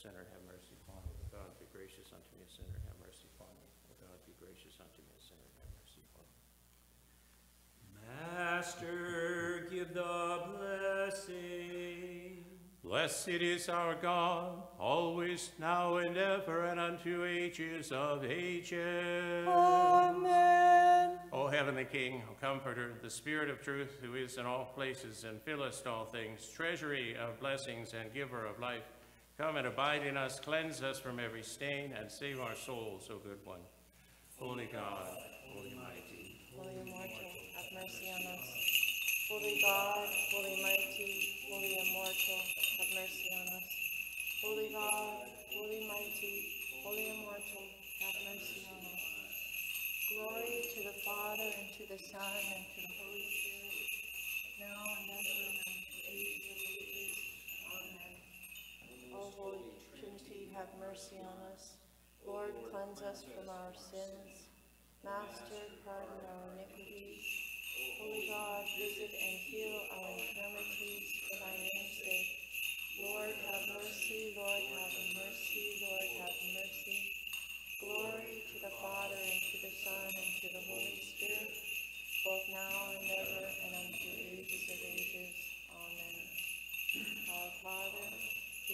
sinner, have mercy upon me. O God, be gracious unto me, a sinner, have mercy upon me. O God, be gracious unto me, a sinner, have mercy upon me. Master, give the blessing. Blessed is our God, always, now, and ever, and unto ages of ages. Amen. O heavenly King, O Comforter, the Spirit of truth, who is in all places and fillest all things, treasury of blessings and giver of life, come and abide in us, cleanse us from every stain, and save our souls, O good one. Holy God, holy mighty, Holy immortal, have mercy on us. Holy God, holy mighty, holy immortal, have mercy on us. Holy God, holy mighty, holy immortal, have mercy on us. Glory to the Father, and to the Son, and to the Holy Spirit, now and ever, O Holy Trinity, have mercy on us. Lord, cleanse us from our sins. Master, pardon our iniquities. Holy God, visit and heal our infirmities for thy name's sake. Lord, have mercy, Lord, have mercy, Lord, have mercy. Glory to the Father, and to the Son, and to the Holy Spirit, both now and ever, and unto ages of ages. Amen. Our Father,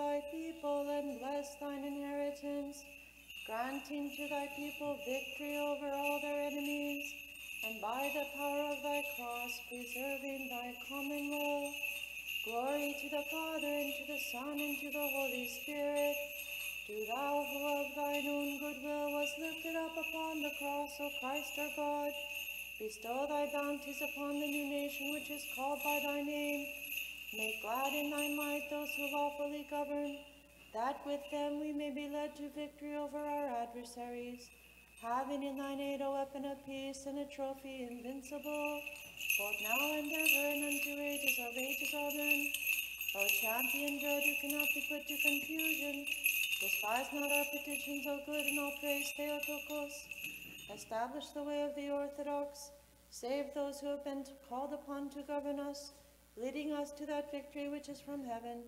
thy people and bless thine inheritance, granting to thy people victory over all their enemies, and by the power of thy cross preserving thy commonwealth. Glory to the Father, and to the Son, and to the Holy Spirit. Do thou, who of thine own goodwill was lifted up upon the cross, O Christ our God, bestow thy bounties upon the new nation which is called by thy name. Make glad in thy might those who lawfully govern, that with them we may be led to victory over our adversaries, having in thine aid a weapon of peace and a trophy invincible, both now and ever and unto ages of ages. Amen. O champion good who cannot be put to confusion, despise not our petitions, O good and all praise Theotokos. Establish the way of the orthodox, save those who have been called upon to govern us, leading us to that victory which is from heaven.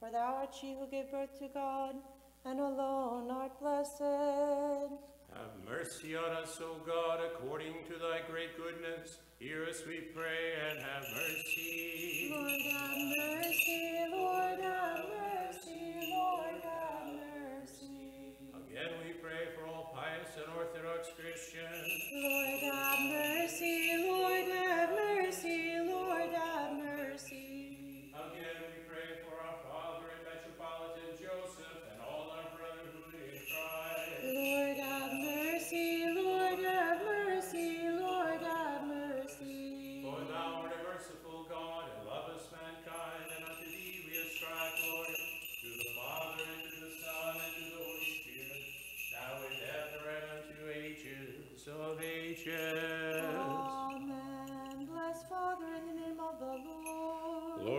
For thou art she who gave birth to God, and alone art blessed. Have mercy on us, O God, according to thy great goodness. Hear us, we pray, and have mercy. Lord have mercy, Lord have mercy, Lord have mercy. Again we pray for all pious and orthodox Christians. Lord have mercy, Lord have mercy, Lord mercy. Again we pray for our Father and Metropolitan Joseph and all our brotherhood in Christ. Lord have mercy, Lord have mercy, Lord have mercy. For thou art a merciful God and lovest mankind, and unto thee we ascribe glory, to the Father, and to the Son, and to the Holy Spirit, now and ever, and unto ages of ages.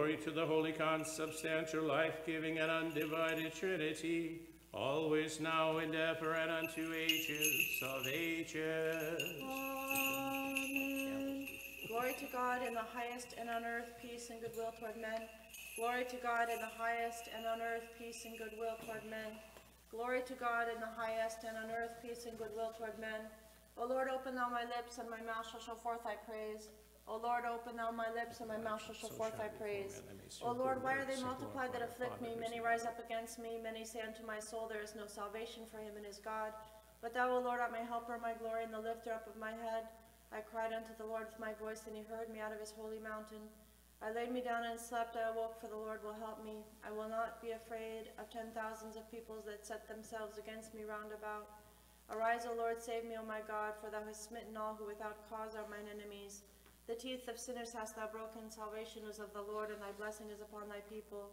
Glory to the holy, consubstantial, life-giving, and undivided Trinity, always, now, and ever, and unto ages of ages. Amen. Glory to God in the highest, and on earth peace and goodwill toward men. Glory to God in the highest, and on earth peace and goodwill toward men. Glory to God in the highest, and on earth peace and goodwill toward men. O Lord, open thou my lips, and my mouth shall show forth thy praise. O Lord, open thou my lips, and my mouth shall show forth thy praise. O Lord, why are they multiplied that afflict me? Many rise up against me. Many say unto my soul, There is no salvation for him in his God. But thou, O Lord, art my helper, my glory, and the lifter up of my head. I cried unto the Lord with my voice, and he heard me out of his holy mountain. I laid me down and slept, I awoke, for the Lord will help me. I will not be afraid of ten thousands of peoples that set themselves against me round about. Arise, O Lord, save me, O my God, for thou hast smitten all who without cause are mine enemies. The teeth of sinners hast thou broken, salvation is of the Lord, and thy blessing is upon thy people.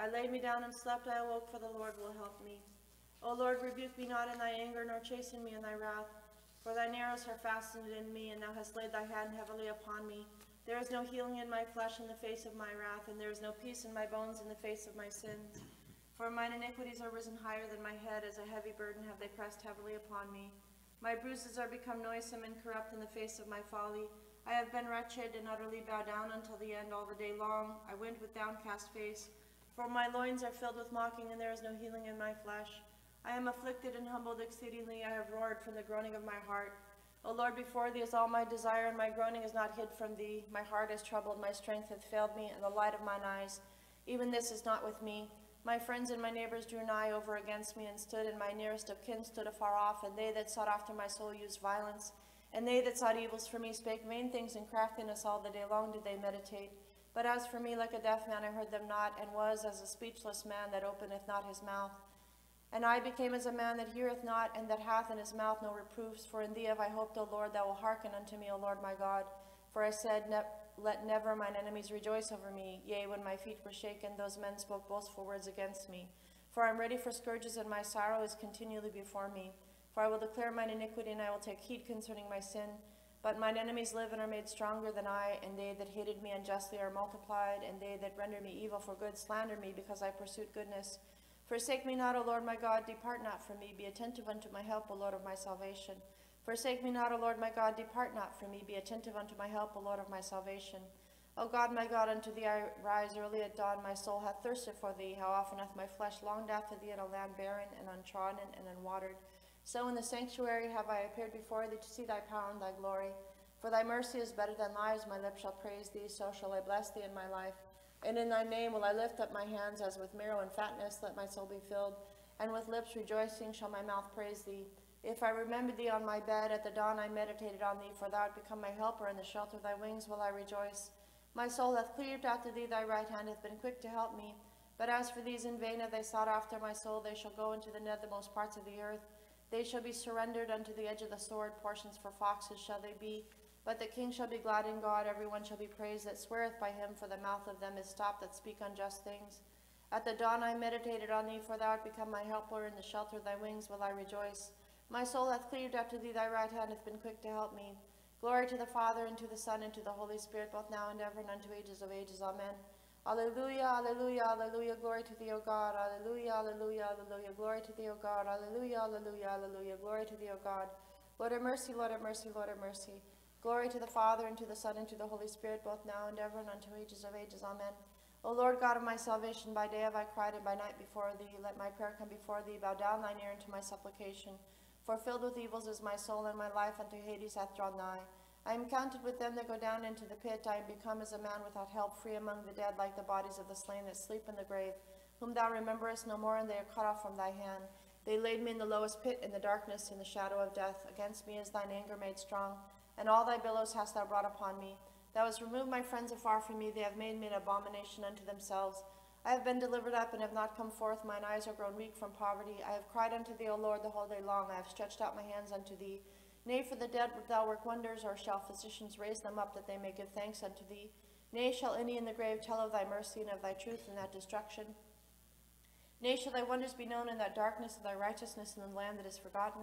I laid me down and slept, I awoke, for the Lord will help me. O Lord, rebuke me not in thy anger, nor chasten me in thy wrath. For thine arrows are fastened in me, and thou hast laid thy hand heavily upon me. There is no healing in my flesh in the face of my wrath, and there is no peace in my bones in the face of my sins. For mine iniquities are risen higher than my head, as a heavy burden have they pressed heavily upon me. My bruises are become noisome and corrupt in the face of my folly. I have been wretched and utterly bowed down until the end all the day long. I went with downcast face. For my loins are filled with mocking, and there is no healing in my flesh. I am afflicted and humbled exceedingly. I have roared from the groaning of my heart. O Lord, before thee is all my desire, and my groaning is not hid from thee. My heart is troubled, my strength hath failed me, and the light of mine eyes. Even this is not with me. My friends and my neighbors drew nigh over against me, and stood, and my nearest of kin stood afar off, and they that sought after my soul used violence. And they that sought evils for me spake vain things in craftiness all the day long did they meditate. But as for me, like a deaf man, I heard them not, and was as a speechless man that openeth not his mouth. And I became as a man that heareth not, and that hath in his mouth no reproofs. For in thee have I hoped, O Lord, thou wilt hearken unto me, O Lord my God. For I said, ne Let never mine enemies rejoice over me. Yea, when my feet were shaken, those men spoke boastful words against me. For I am ready for scourges, and my sorrow is continually before me. For I will declare mine iniquity, and I will take heed concerning my sin. But mine enemies live and are made stronger than I, and they that hated me unjustly are multiplied, and they that render me evil for good slander me, because I pursued goodness. Forsake me not, O Lord my God, depart not from me. Be attentive unto my help, O Lord of my salvation. Forsake me not, O Lord my God, depart not from me. Be attentive unto my help, O Lord of my salvation. O God, my God, unto thee I rise early at dawn. My soul hath thirsted for thee. How often hath my flesh longed after thee in a land barren and untrodden and unwatered. So in the sanctuary have I appeared before thee to see thy power and thy glory. For thy mercy is better than lives. My lips shall praise thee. So shall I bless thee in my life. And in thy name will I lift up my hands as with marrow and fatness, let my soul be filled. And with lips rejoicing shall my mouth praise thee. If I remember thee on my bed, at the dawn I meditated on thee, for thou art become my helper, in the shelter of thy wings will I rejoice. My soul hath cleaved after thee, thy right hand hath been quick to help me. But as for these in vain have they sought after my soul, they shall go into the nethermost parts of the earth. They shall be surrendered unto the edge of the sword, portions for foxes shall they be. But the king shall be glad in God, every one shall be praised that sweareth by him, for the mouth of them is stopped that speak unjust things. At the dawn I meditated on thee, for thou art become my helper, in the shelter of thy wings will I rejoice. My soul hath cleaved after thee, thy right hand hath been quick to help me. Glory to the Father, and to the Son, and to the Holy Spirit, both now and ever, and unto ages of ages. Amen. Alleluia, alleluia, alleluia, glory to thee, O God. Alleluia, alleluia, alleluia, glory to thee, O God. Alleluia, alleluia, alleluia, glory to thee, O God. Lord of mercy, Lord of mercy, Lord of mercy. Glory to the Father, and to the Son, and to the Holy Spirit, both now and ever, and unto ages of ages. Amen. O Lord God of my salvation, by day have I cried, and by night before thee. Let my prayer come before thee. Bow down thine ear unto my supplication. For filled with evils is my soul, and my life unto Hades hath drawn nigh. I am counted with them that go down into the pit. I am become as a man without help, free among the dead, like the bodies of the slain that sleep in the grave, whom thou rememberest no more, and they are cut off from thy hand. They laid me in the lowest pit, in the darkness, in the shadow of death. Against me is thine anger made strong and all thy billows hast thou brought upon me. Thou hast removed my friends afar from me, they have made me an abomination unto themselves. I have been delivered up and have not come forth, mine eyes are grown weak from poverty. I have cried unto thee, O Lord, the whole day long. I have stretched out my hands unto thee. Nay, for the dead thou work wonders, or shall physicians raise them up that they may give thanks unto thee? Nay, shall any in the grave tell of thy mercy and of thy truth in that destruction? Nay, shall thy wonders be known in that darkness of thy righteousness in the land that is forgotten?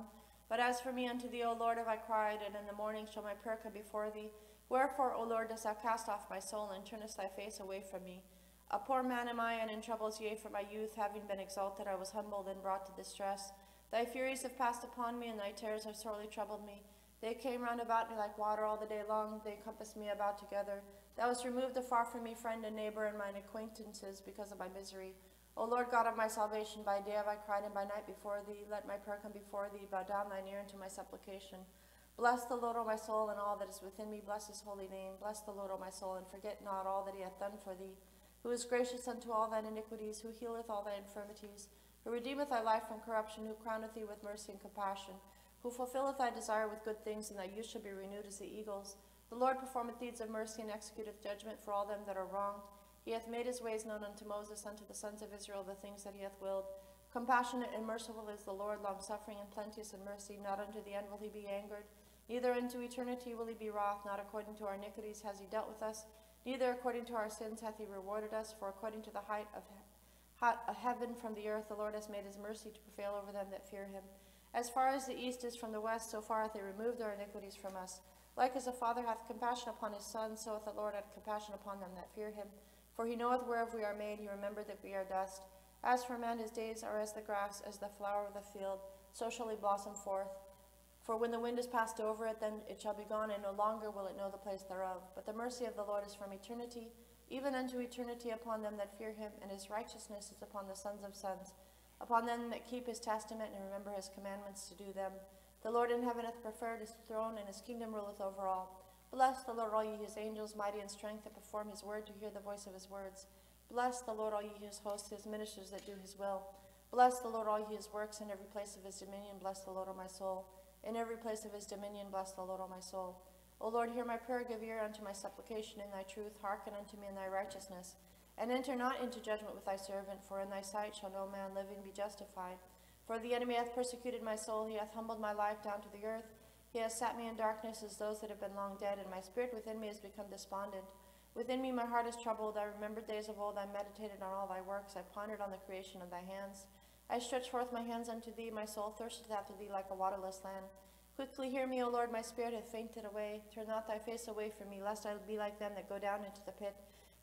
But as for me unto thee, O Lord, have I cried, and in the morning shall my prayer come before thee. Wherefore, O Lord, dost thou cast off my soul, and turnest thy face away from me? A poor man am I, and in troubles, yea, from my youth, having been exalted, I was humbled and brought to distress. Thy furies have passed upon me, and thy terrors have sorely troubled me. They came round about me like water all the day long, they compassed me about together. Thou hast removed afar from me friend and neighbor and mine acquaintances because of my misery. O Lord God of my salvation, by day have I cried, and by night before thee. Let my prayer come before thee. Bow down thine ear unto my supplication. Bless the Lord, O my soul, and all that is within me. Bless his holy name. Bless the Lord, O my soul, and forget not all that he hath done for thee. Who is gracious unto all thine iniquities, who healeth all thy infirmities, who redeemeth thy life from corruption, who crowneth thee with mercy and compassion, who fulfilleth thy desire with good things, and thy youth shall be renewed as the eagles. The Lord performeth deeds of mercy and executeth judgment for all them that are wronged. He hath made his ways known unto Moses, unto the sons of Israel, the things that he hath willed. Compassionate and merciful is the Lord, long-suffering and plenteous in mercy. Not unto the end will he be angered, neither unto eternity will he be wroth. Not according to our iniquities has he dealt with us, neither according to our sins hath he rewarded us. For according to the height of of heaven from the earth, the Lord has made his mercy to prevail over them that fear him. As far as the east is from the west, so far hath he removed our iniquities from us. Like as a father hath compassion upon his son, so hath the Lord had compassion upon them that fear him. For he knoweth whereof we are made, he remembered that we are dust. As for man, his days are as the grass, as the flower of the field, so shall he blossom forth. For when the wind is passed over it, then it shall be gone, and no longer will it know the place thereof. But the mercy of the Lord is from eternity, even unto eternity upon them that fear him, and his righteousness is upon the sons of sons, upon them that keep his testament and remember his commandments to do them. The Lord in heaven hath preferred his throne, and his kingdom ruleth over all. Bless the Lord, all ye his angels, mighty in strength, that perform his word to hear the voice of his words. Bless the Lord, all ye his hosts, his ministers that do his will. Bless the Lord, all ye his works, in every place of his dominion. Bless the Lord, O my soul. In every place of his dominion, bless the Lord, O my soul. O Lord, hear my prayer, give ear unto my supplication in thy truth, hearken unto me in thy righteousness. And enter not into judgment with thy servant, for in thy sight shall no man living be justified. For the enemy hath persecuted my soul, he hath humbled my life down to the earth. He has sat me in darkness as those that have been long dead, and my spirit within me has become despondent. Within me my heart is troubled. I remembered days of old. I meditated on all thy works. I pondered on the creation of thy hands. I stretched forth my hands unto thee. My soul thirsteth after thee like a waterless land. Quickly hear me, O Lord. My spirit hath fainted away. Turn not thy face away from me, lest I be like them that go down into the pit.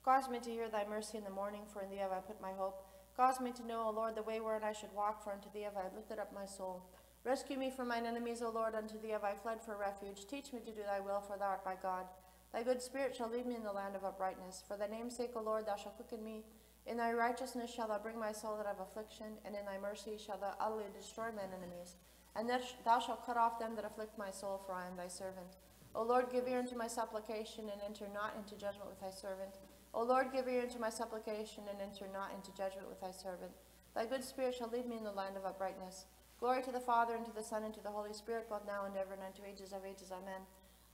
Cause me to hear thy mercy in the morning, for in thee have I put my hope. Cause me to know, O Lord, the way wherein I should walk, for unto thee have I lifted up my soul. Rescue me from mine enemies, O Lord. Unto thee have I fled for refuge. Teach me to do thy will, for thou art my God. Thy good spirit shall lead me in the land of uprightness. For thy name's sake, O Lord, thou shalt quicken me. In thy righteousness shalt thou bring my soul out of affliction, and in thy mercy shalt thou utterly destroy mine enemies. And thou shalt cut off them that afflict my soul, for I am thy servant. O Lord, give ear unto my supplication, and enter not into judgment with thy servant. O Lord, give ear unto my supplication, and enter not into judgment with thy servant. Thy good spirit shall lead me in the land of uprightness. Glory to the Father, and to the Son, and to the Holy Spirit, both now and ever, and unto ages of ages. Amen.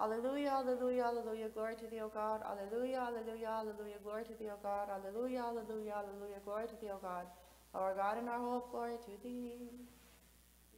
Alleluia, alleluia, alleluia, glory to thee, O God. Alleluia, alleluia, alleluia, glory to thee, O God. Alleluia, alleluia, alleluia, glory to thee, O God. Our God and our hope, glory to thee.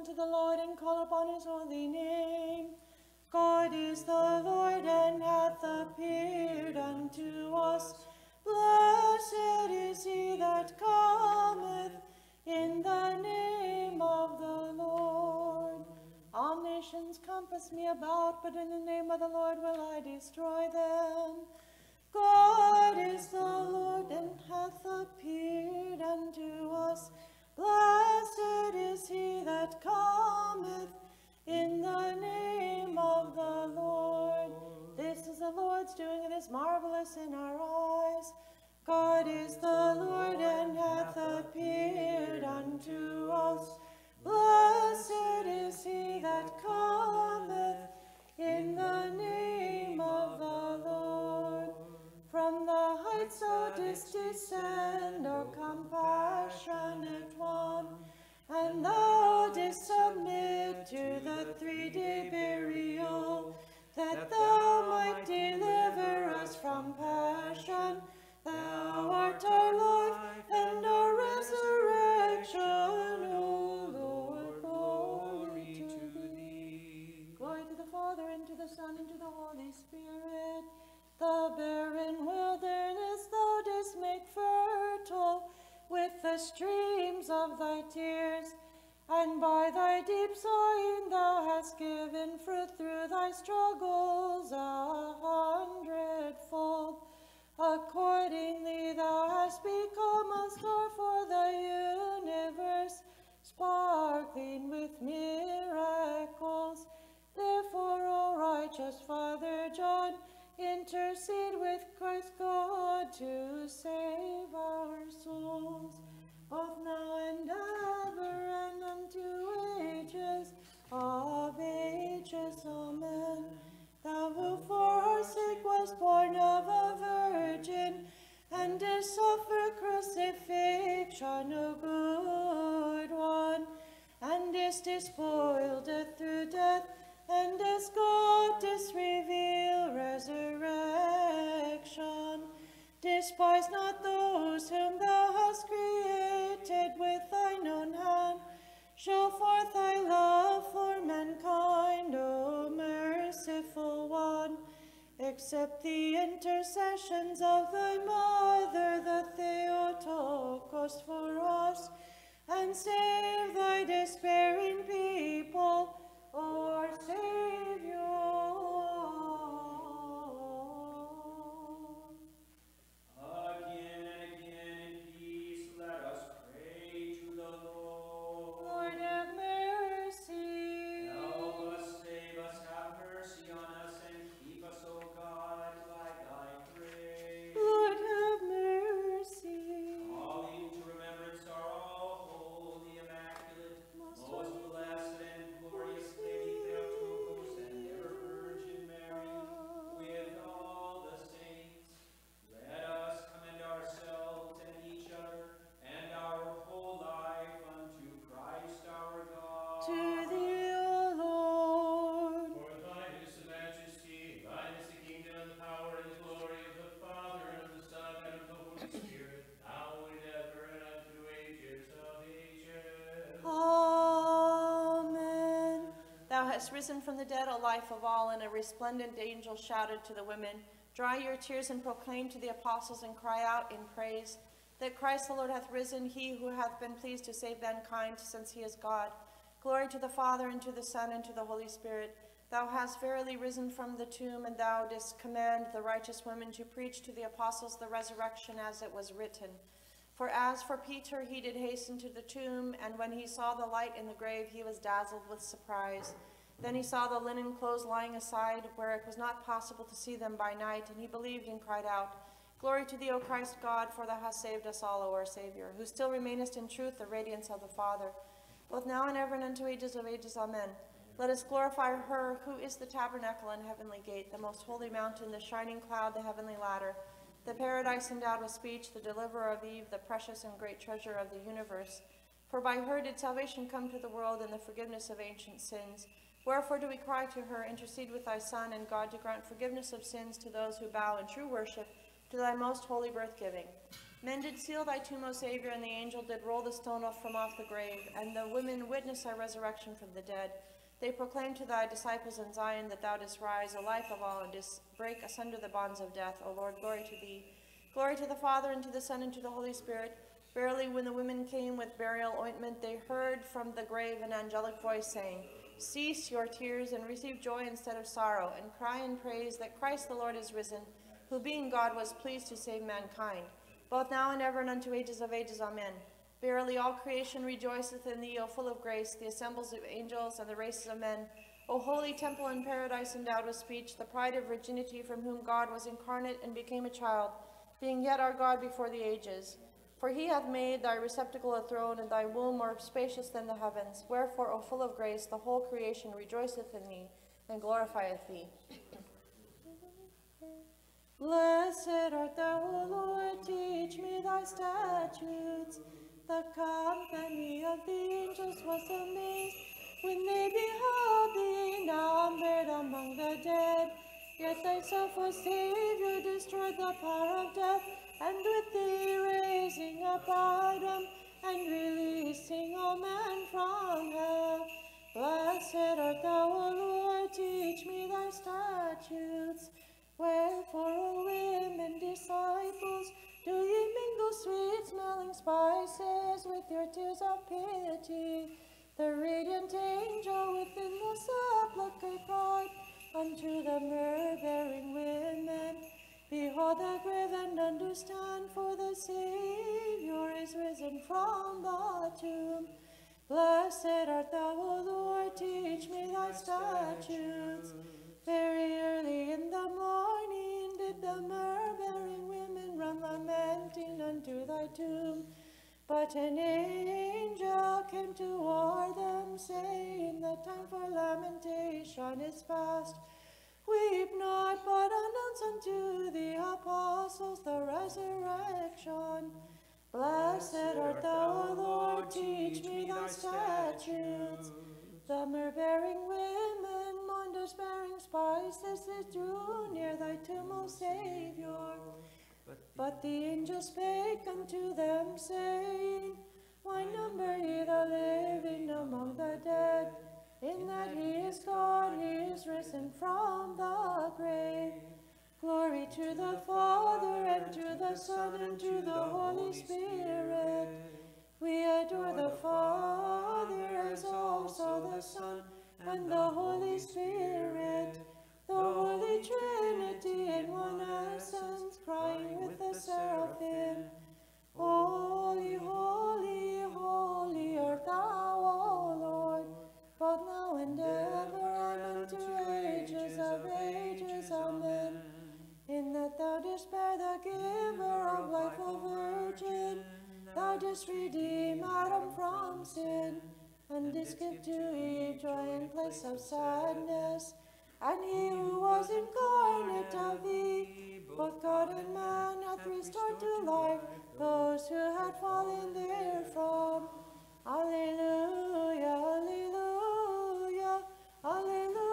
unto the Lord and call upon his holy name. God is the Lord and hath appeared unto us. Blessed is he that cometh in the name of the Lord. All nations compass me about, but in the name of the Lord will I destroy streams of thy tears, and by thy deep sighing thou hast given fruit through thy struggles a hundredfold. Accordingly thou hast become a store for the universe, sparkling with miracles. Therefore, O righteous Father crucifixion, O good one, and is despoiled death through death, and as God does reveal resurrection. Despise not those whom thou hast created with thine own hand. Show forth thy love for mankind, O merciful one. Accept the intercessions of thy mother, the Theotokos, for us, and save thy despairing people, O our risen from the dead, a life of all, and a resplendent angel shouted to the women, Dry your tears and proclaim to the apostles and cry out in praise that Christ the Lord hath risen, he who hath been pleased to save mankind, since he is God. Glory to the Father, and to the Son, and to the Holy Spirit. Thou hast verily risen from the tomb, and thou didst command the righteous women to preach to the apostles the resurrection as it was written. For as for Peter, he did hasten to the tomb, and when he saw the light in the grave, he was dazzled with surprise. Then he saw the linen clothes lying aside, where it was not possible to see them by night, and he believed and cried out, Glory to thee, O Christ God, for thou hast saved us all, O our Savior, who still remainest in truth the radiance of the Father, both now and ever and unto ages of ages. Amen. Let us glorify her who is the tabernacle and heavenly gate, the most holy mountain, the shining cloud, the heavenly ladder, the paradise endowed with speech, the deliverer of Eve, the precious and great treasure of the universe. For by her did salvation come to the world and the forgiveness of ancient sins. Wherefore do we cry to her, intercede with thy Son and God to grant forgiveness of sins to those who bow in true worship to thy most holy birth giving. Men did seal thy tomb, O Savior, and the angel did roll the stone off from off the grave, and the women witnessed thy resurrection from the dead. They proclaimed to thy disciples in Zion that thou didst rise, a life of all, and didst break asunder the bonds of death. O Lord, glory to thee. Glory to the Father, and to the Son, and to the Holy Spirit. Verily, when the women came with burial ointment, they heard from the grave an angelic voice saying, Cease your tears, and receive joy instead of sorrow, and cry and praise that Christ the Lord is risen, who being God was pleased to save mankind, both now and ever and unto ages of ages. Amen. Verily, all creation rejoiceth in thee, O full of grace, the assemblies of angels and the races of men. O holy temple in paradise endowed with speech, the pride of virginity from whom God was incarnate and became a child, being yet our God before the ages. For he hath made thy receptacle a throne, and thy womb more spacious than the heavens. Wherefore, O full of grace, the whole creation rejoiceth in thee, and glorifieth thee. Blessed art thou, O Lord, teach me thy statutes. The company of the angels was amazed when they beheld thee numbered among the dead. Yet thyself, O Savior, destroyed the power of death, and with thee raising up Adam, and releasing all men from hell. Blessed art thou, O Lord, teach me thy statutes. Wherefore, O women disciples, do ye mingle sweet-smelling spices with your tears of pity? The radiant angel within the sepulchre cried unto the myrrh-bearing women, Behold the grave and understand, for the Savior is risen from the tomb. Blessed art thou, O Lord, teach me thy statutes. Very early in the morning did the myrrh-bearing women run lamenting unto thy tomb. But an angel came to warn them, saying, The time for lamentation is past. Weep not, but announce unto the apostles the resurrection. Blessed art thou, O Lord, teach me thy statutes. The myrrh-bearing women, wonders bearing spices, they drew near thy tomb, O Savior. But the angel spake unto them, saying, Why number ye the living among the dead? In that he is God, he is risen from the grave. Glory to the Father, and to the Son, and to the Holy Spirit. We adore the Father, as also the Son, and the Holy Spirit. The Holy Trinity in one essence, crying with the seraphim. Holy, holy, holy art thou, both now and ever, and unto ages of ages. Amen. In that thou didst bear the giver of life, O Virgin, thou didst redeem Adam from sin, and didst give to Eve joy in place of sadness. And he who was incarnate of thee, both God and man, hath restored to life those who had fallen therefrom. Alleluia, alleluia, alleluia,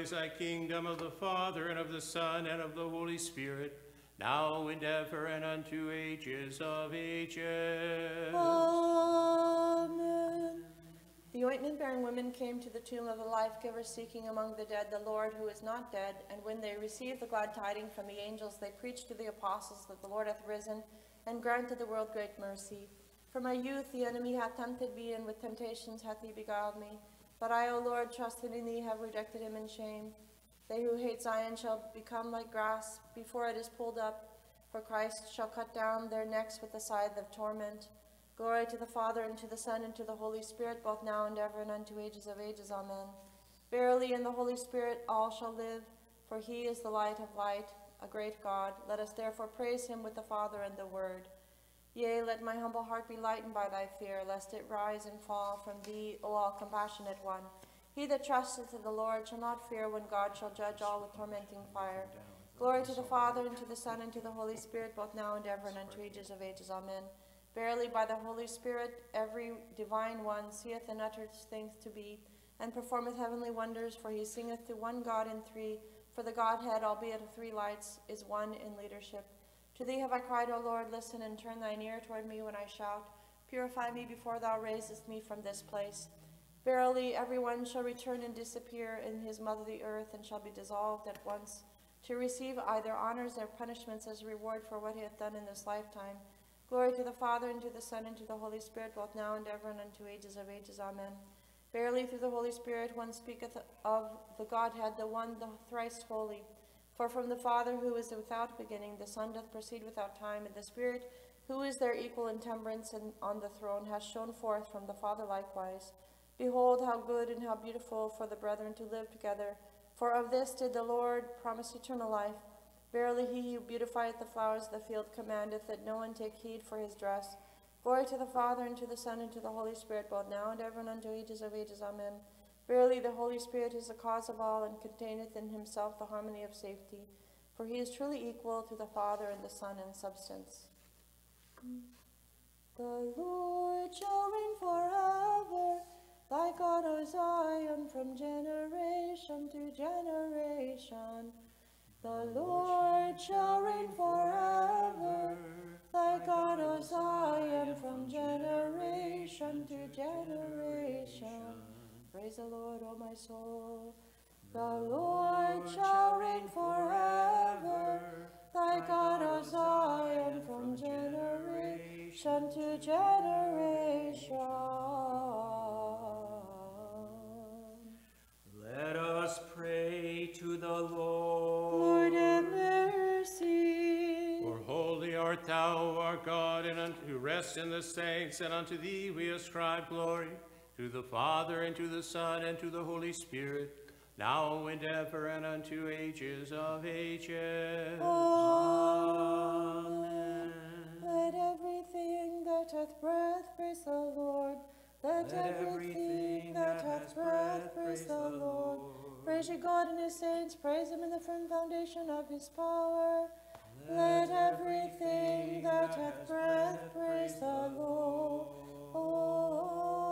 is thy kingdom of the Father, and of the Son, and of the Holy Spirit, now and ever, and unto ages of ages. Amen. The ointment-bearing women came to the tomb of the life-giver, seeking among the dead the Lord who is not dead. And when they received the glad tidings from the angels, they preached to the apostles that the Lord hath risen, and granted the world great mercy. From my youth the enemy hath tempted me, and with temptations hath he beguiled me. But I, O Lord, trusting in thee, have rejected him in shame. They who hate Zion shall become like grass before it is pulled up, for Christ shall cut down their necks with the scythe of torment. Glory to the Father, and to the Son, and to the Holy Spirit, both now and ever, and unto ages of ages. Amen. Verily, in the Holy Spirit all shall live, for he is the light of light, a great God. Let us therefore praise him with the Father and the Word. Yea, let my humble heart be lightened by thy fear, lest it rise and fall from thee, O all compassionate one. He that trusteth in the Lord shall not fear when God shall judge all with tormenting fire. Glory to the Father, and to the Son, and to the Holy Spirit, both now and ever, and unto ages of ages. Amen. Verily, by the Holy Spirit, every divine one seeth and uttereth things to be, and performeth heavenly wonders, for he singeth to one God in three. For the Godhead, albeit of three lights, is one in leadership. To thee have I cried, O Lord, listen and turn thine ear toward me when I shout. Purify me before thou raisest me from this place. Verily, every one shall return and disappear in his mother the earth, and shall be dissolved at once, to receive either honors or punishments as a reward for what he hath done in this lifetime. Glory to the Father, and to the Son, and to the Holy Spirit, both now and ever, and unto ages of ages. Amen. Verily, through the Holy Spirit, one speaketh of the Godhead, the one, the thrice holy. For from the Father, who is without beginning, the Son doth proceed without time, and the Spirit, who is their equal in temperance and on the throne, has shone forth from the Father likewise. Behold, how good and how beautiful for the brethren to live together. For of this did the Lord promise eternal life. Verily, he who beautifieth the flowers of the field commandeth that no one take heed for his dress. Glory to the Father, and to the Son, and to the Holy Spirit, both now and ever, and unto ages of ages. Amen. Verily, the Holy Spirit is the cause of all, and containeth in himself the harmony of safety. For he is truly equal to the Father and the Son in substance. The Lord shall reign forever, thy God, O Zion, from generation to generation. The Lord shall reign forever, thy God, O Zion, from generation to generation. Praise the Lord, O my soul. The Lord shall reign forever, thy God, O Zion, from generation to generation. Let us pray to the Lord. Lord, have mercy. For holy art thou, our God, and unto rest in the saints, and unto thee we ascribe glory, to the Father, and to the Son, and to the Holy Spirit, now and ever, and unto ages of ages. Amen. Let everything that hath breath praise the Lord. Let, everything that hath breath praise the Lord. Praise ye God and his saints, praise him in the firm foundation of his power. Let everything that hath breath praise the Lord. And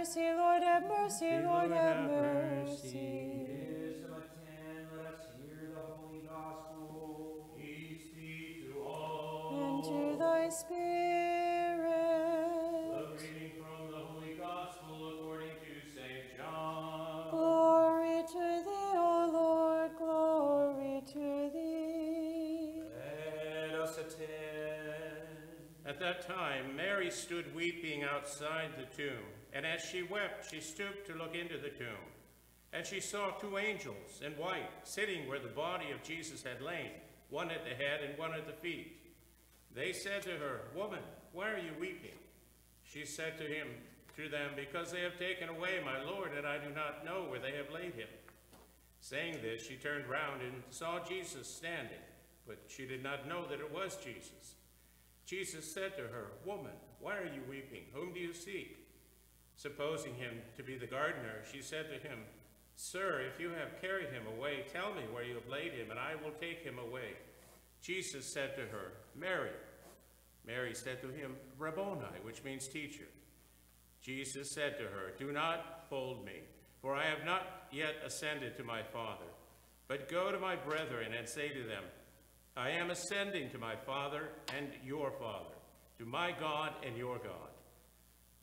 mercy, Lord have mercy, Lord Lord have have mercy. Let us hear the holy gospel. Peace be to all. And to thy spirit. A reading from the Holy Gospel according to St. John. Glory to thee, O Lord, glory to thee. Let us attend. At that time, Mary stood weeping outside the tomb, and as she wept, she stooped to look into the tomb. And she saw two angels in white sitting where the body of Jesus had lain, one at the head and one at the feet. They said to her, Woman, why are you weeping? She said to him, to them, Because they have taken away my Lord, and I do not know where they have laid him. Saying this, she turned round and saw Jesus standing, but she did not know that it was Jesus. Jesus said to her, Woman, why are you weeping? Whom do you seek? Supposing him to be the gardener, she said to him, Sir, if you have carried him away, tell me where you have laid him, and I will take him away. Jesus said to her, Mary. Mary said to him, Rabboni, which means teacher. Jesus said to her, Do not hold me, for I have not yet ascended to my Father. But go to my brethren and say to them, I am ascending to my Father and your Father, to my God and your God.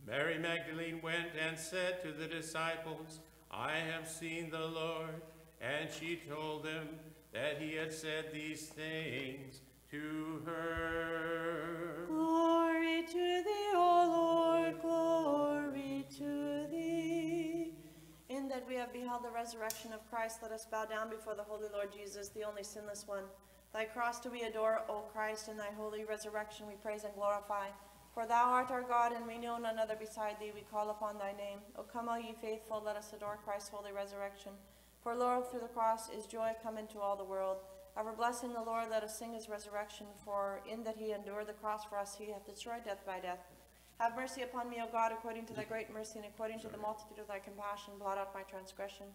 Mary Magdalene went and said to the disciples, I have seen the Lord. And she told them that he had said these things to her. Glory to thee, O Lord, glory to thee. In that we have beheld the resurrection of Christ, let us bow down before the Holy Lord Jesus, the only sinless one. Thy cross do we adore, O Christ, in thy holy resurrection we praise and glorify. For thou art our God, and we know none other beside thee. We call upon thy name. O come, all ye faithful, let us adore Christ's holy resurrection. For lo, through the cross is joy come into all the world. Ever blessing the Lord, let us sing his resurrection, for in that he endured the cross for us, he hath destroyed death by death. Have mercy upon me, O God, according to thy great mercy, and according to the multitude of thy compassion, blot out my transgression.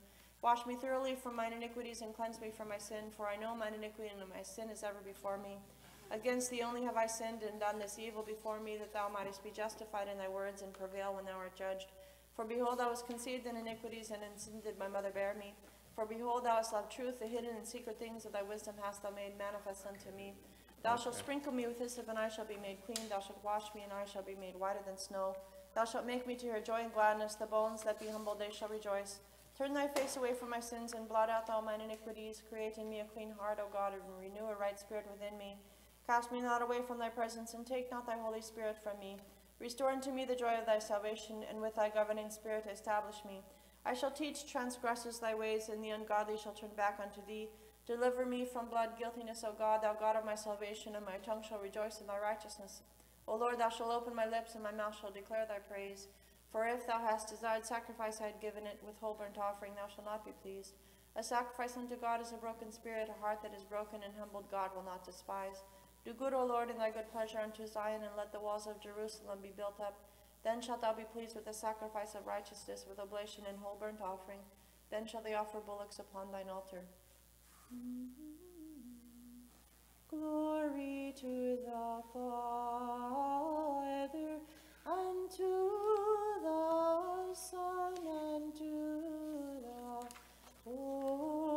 Wash me thoroughly from mine iniquities, and cleanse me from my sin, for I know mine iniquity, and my sin is ever before me. Against thee only have I sinned, and done this evil before me, that thou mightest be justified in thy words, and prevail when thou art judged. For behold, I was conceived in iniquities, and in sin did my mother bear me. For behold, thou hast loved truth, the hidden and secret things of thy wisdom hast thou made manifest unto me. Thou shalt sprinkle me with hyssop, and I shall be made clean. Thou shalt wash me, and I shall be made whiter than snow. Thou shalt make me to hear joy and gladness. The bones that be humbled, they shall rejoice. Turn thy face away from my sins, and blot out all mine iniquities. Create in me a clean heart, O God, and renew a right spirit within me. Cast me not away from thy presence, and take not thy Holy Spirit from me. Restore unto me the joy of thy salvation, and with thy governing spirit establish me. I shall teach transgressors thy ways, and the ungodly shall turn back unto thee. Deliver me from blood guiltiness, O God, thou God of my salvation, and my tongue shall rejoice in thy righteousness. O Lord, thou shalt open my lips, and my mouth shall declare thy praise. For if thou hast desired sacrifice, I had given it with whole burnt offering, thou shalt not be pleased. A sacrifice unto God is a broken spirit, a heart that is broken and humbled God will not despise. Do good, O Lord, in thy good pleasure unto Zion, and let the walls of Jerusalem be built up. Then shalt thou be pleased with the sacrifice of righteousness, with oblation and whole burnt offering. Then shall they offer bullocks upon thine altar. Glory to the Father, and to the Son, and to the Holy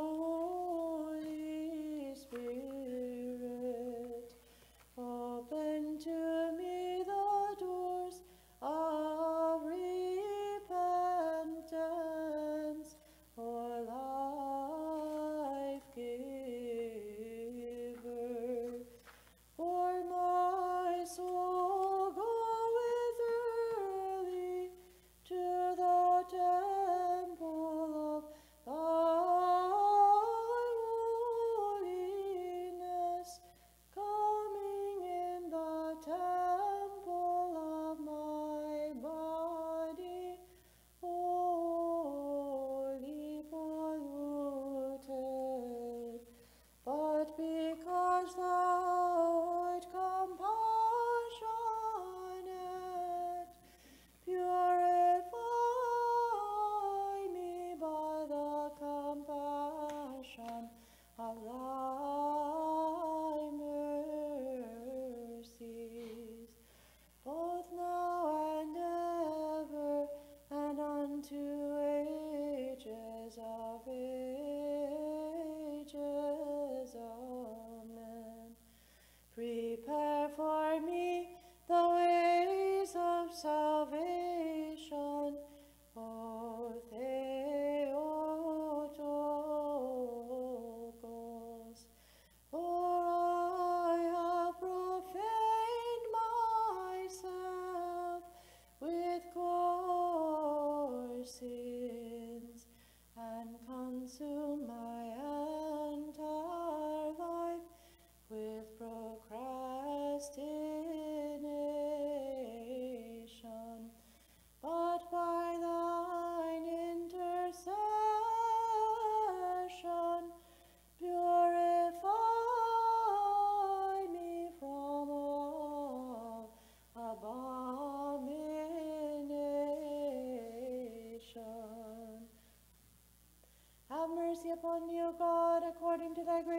according great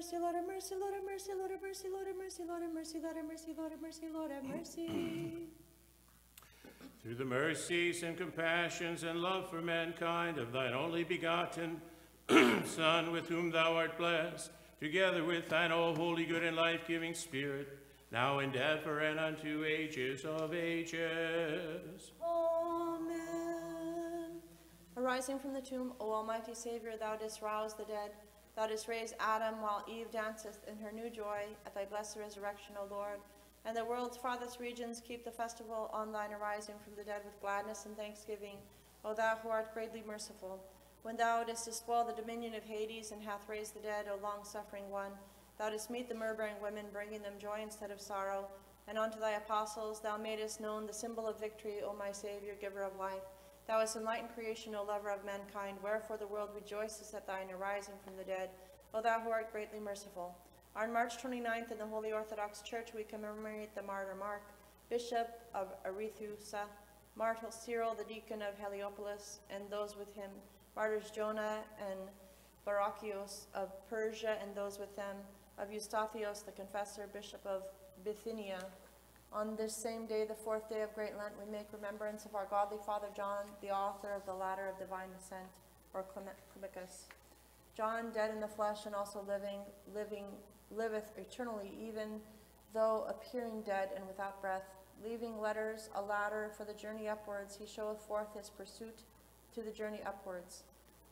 mercy, Lord have mercy, Lord have mercy, Lord have mercy, Lord have mercy, Lord have mercy, Lord have mercy, Lord have mercy, Lord have mercy, Lord have mercy. Through the mercies and compassions and love for mankind of thine only begotten Son, with whom thou art blessed, together with thine all holy, good, and life-giving Spirit, now and ever and unto ages of ages. Amen. Arising from the tomb, O Almighty Savior, thou didst rouse the dead. Thou didst raise Adam while Eve danceth in her new joy at thy blessed resurrection, O Lord. And the world's farthest regions keep the festival on thine arising from the dead with gladness and thanksgiving, O thou who art greatly merciful. When thou didst despoil the dominion of Hades and hath raised the dead, O long-suffering one, thou didst meet the murmuring women, bringing them joy instead of sorrow. And unto thy apostles thou madest known the symbol of victory, O my Savior, giver of life. Thou hast enlightened creation, O lover of mankind, wherefore the world rejoices at thine arising from the dead, O thou who art greatly merciful. On March 29th in the Holy Orthodox Church we commemorate the martyr Mark, Bishop of Arethusa, martyr Cyril, the deacon of Heliopolis, and those with him, martyrs Jonah and Barachios of Persia and those with them, of Eustathios the confessor, Bishop of Bithynia, On this same day, the fourth day of Great Lent, we make remembrance of our godly Father John, the author of the Ladder of Divine Ascent, or Climacus. John, dead in the flesh and also living, living, liveth eternally, even though appearing dead and without breath, leaving letters, a ladder for the journey upwards, he showeth forth his pursuit to the journey upwards.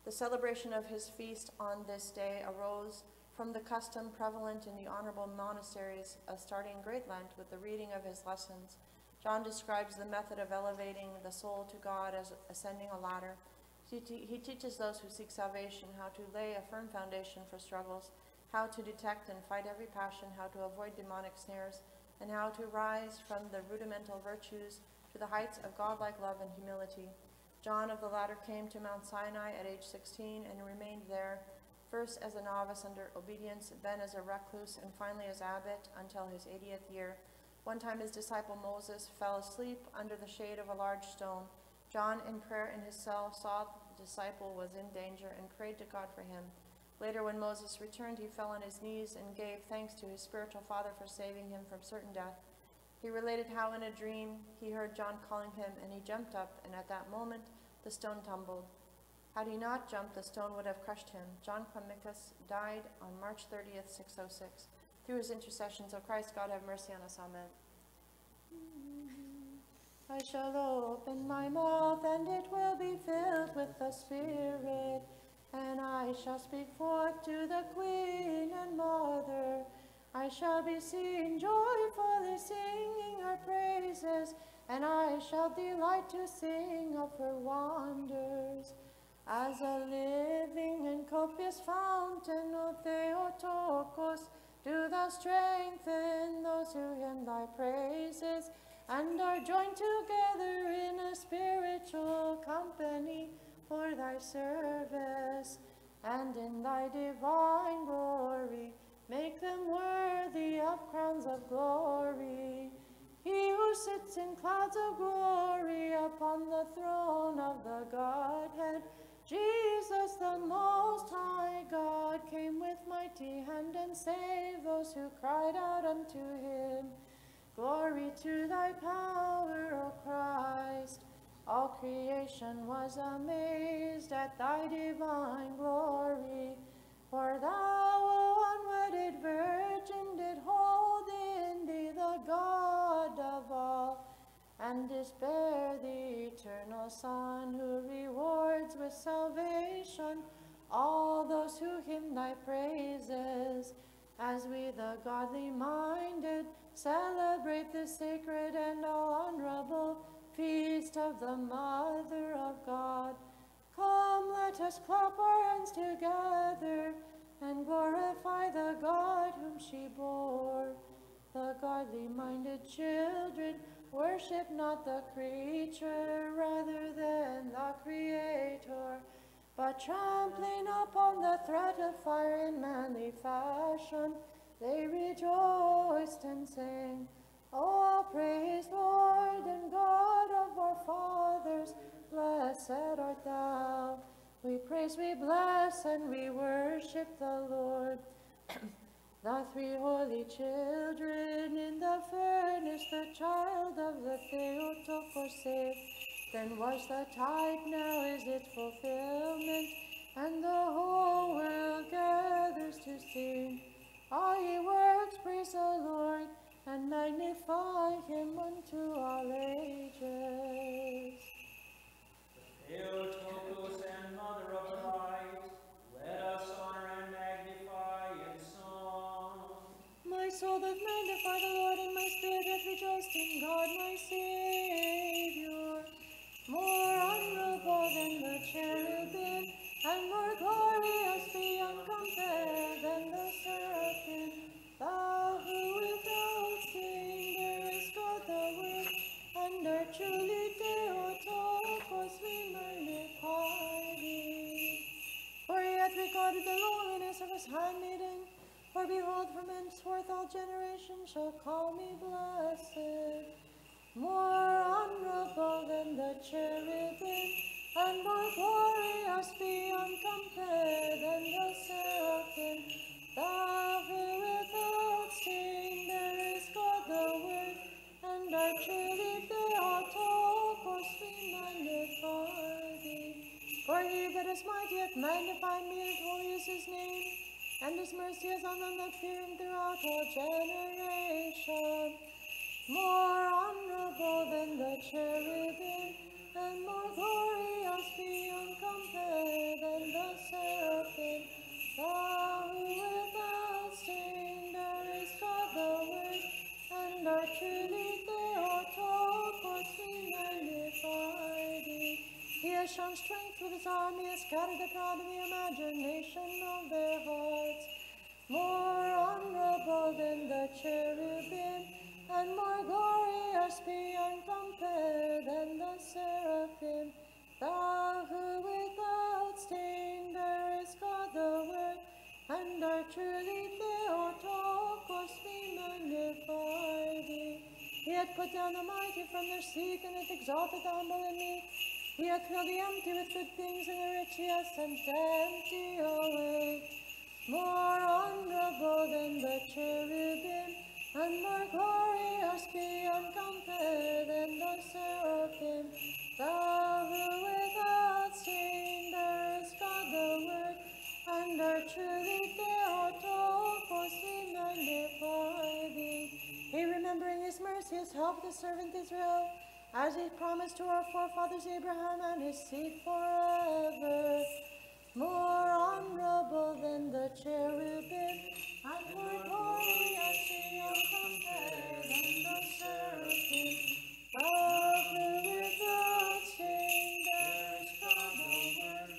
The celebration of his feast on this day arose from the custom prevalent in the honorable monasteries of starting Great Lent with the reading of his lessons. John describes the method of elevating the soul to God as ascending a ladder. He, te- he teaches those who seek salvation how to lay a firm foundation for struggles, how to detect and fight every passion, how to avoid demonic snares, and how to rise from the rudimental virtues to the heights of godlike love and humility. John of the Ladder came to Mount Sinai at age 16 and remained there, first as a novice under obedience, then as a recluse, and finally as abbot until his 80th year. One time his disciple Moses fell asleep under the shade of a large stone. John, in prayer in his cell, saw that the disciple was in danger and prayed to God for him. Later, when Moses returned, he fell on his knees and gave thanks to his spiritual father for saving him from certain death. He related how in a dream he heard John calling him, and he jumped up, and at that moment the stone tumbled. Had he not jumped, the stone would have crushed him. John Climacus died on March 30th, 606. Through his intercessions, O Christ, God have mercy on us. Amen. I shall open my mouth, and it will be filled with the Spirit. And I shall speak forth to the Queen and Mother. I shall be seen joyfully singing her praises, and I shall delight to sing of her wonders. As a living and copious fountain, O Theotokos, do thou strengthen those who hymn thy praises, and are joined together in a spiritual company for thy service, and in thy divine glory make them worthy of crowns of glory. He who sits in clouds of glory upon the throne of the Godhead, Jesus the Most High God, came with mighty hand and saved those who cried out unto him. Glory to thy power, O Christ. All creation was amazed at thy divine glory. For thou, O unwedded virgin, did hold in thee the God of all, and bear the eternal Son, who rewards with salvation all those who hymn thy praises. As we, the godly minded, celebrate the sacred and all honorable feast of the Mother of God, come, let us clap our hands together and glorify the God whom she bore. The godly minded children worship not the creature rather than the Creator, but trampling upon the threat of fire in manly fashion, they rejoiced and sang, Oh, praise Lord and God of our fathers, blessed art thou. We praise, we bless, and we worship the Lord. the three holy children Then was the type, now is its fulfillment, and the whole world gathers to sing. All ye works, praise the Lord, and magnify him unto all ages. Theotokos and Mother of Light, let us honor and magnify in song. My soul doth magnify the Lord, and my spirit doth rejoice in God my Saviour. More honorable than the cherubim, and more glorious beyond compare than the seraphim. Thou who without stain bearest God the Word, and art truly Theotokos, we magnify thee. For hath regarded the lowliness of his handmaiden. For behold, from henceforth all generations shall call me blessed more honorable than the cherubim, and more glorious beyond compare than the seraphim. Thou who without stain there is God the Word, and our truly Theotokos we magnify thee. For he that is mighty hath magnified me, and holy is his name, and his mercy is on them that fear him throughout all generation. More honorable than the cherubim, and more glorious beyond compare than the seraphim. Thou who without stain bearest God the Word, and art truly Theotokos, we magnify thee. He has shown strength with his arm, he has scattered the proud in the imagination of their hearts. More honorable than the cherubim, and more glorious beyond compare than the seraphim. Thou who without stain bearest God the Word, and art truly Theotokos, we magnify thee. He hath put down the mighty from their seat, and hath exalted the humble and meek. He hath filled the empty with good things, and the rich he hath sent empty away. More honorable than the cherubim, and more glorious beyond compare than the seraphim. Thou who without stain bearest God the Word, and art truly Theotokos, we magnify thee. He, remembering his mercy, has helped his servant Israel, as he promised to our forefathers Abraham and his seed forever. More honorable than the cherubim, and more glorious beyond compare than the seraphim. Who without stain bearest God the Word,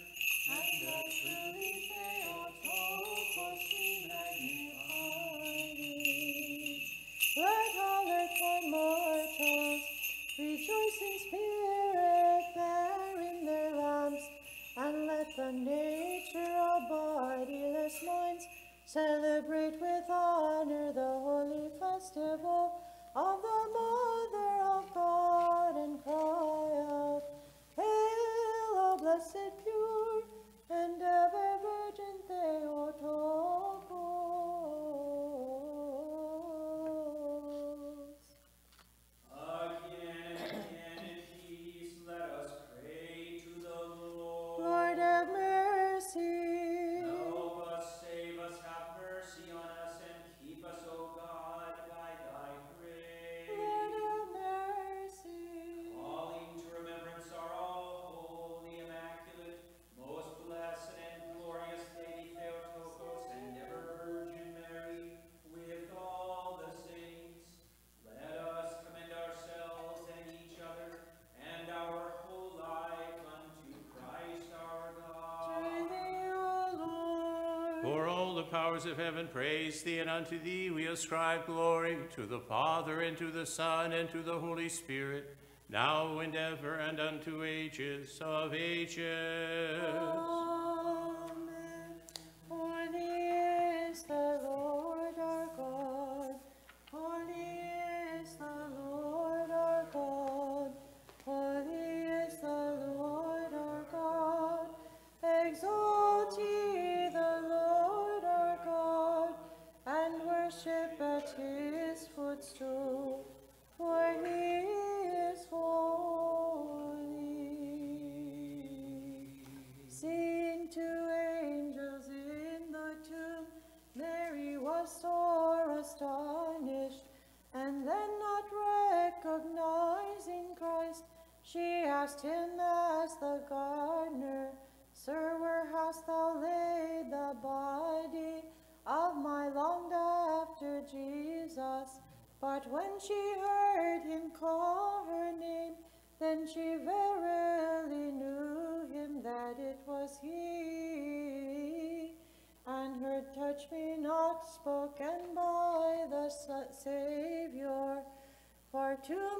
and art truly Theotokos, we magnify thee. Let all earthborn mortals rejoice in spirit, the nature of bodiless minds. Celebrate with honor the holy festival of the Mother of God, and cry out, Hail, O blessed, pure, and ever For all the powers of heaven praise thee, and unto thee we ascribe glory, to the Father, and to the Son, and to the Holy Spirit, now and ever, and unto ages of ages. Him as the gardener, Sir, where hast thou laid the body of my longed after Jesus? But when she heard him call her name, then she verily knew him that it was he, and heard, Touch me not, spoken by the Savior. For to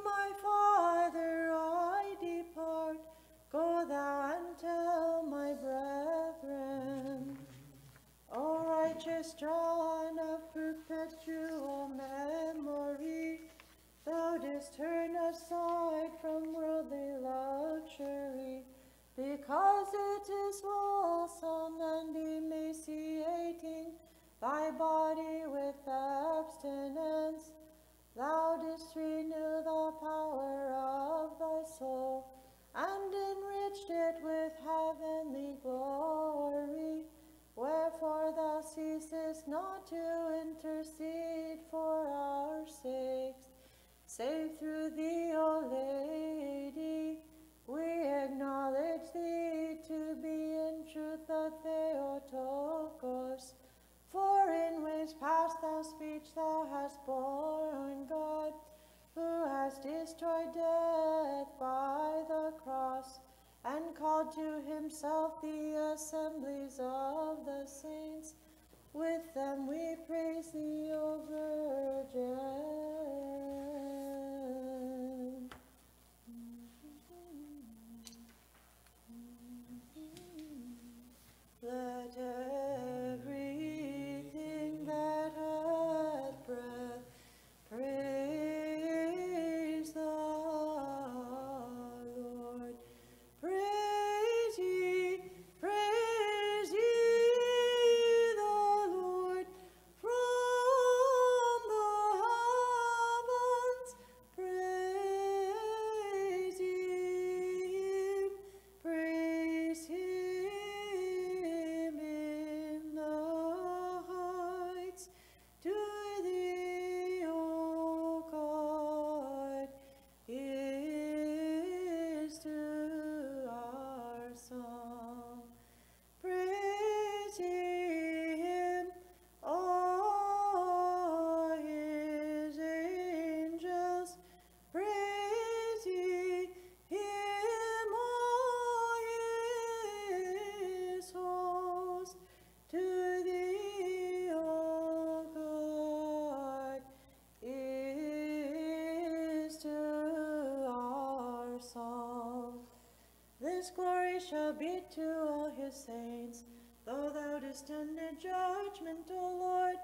shall be to all his saints. Though thou didst in judgment, O Lord,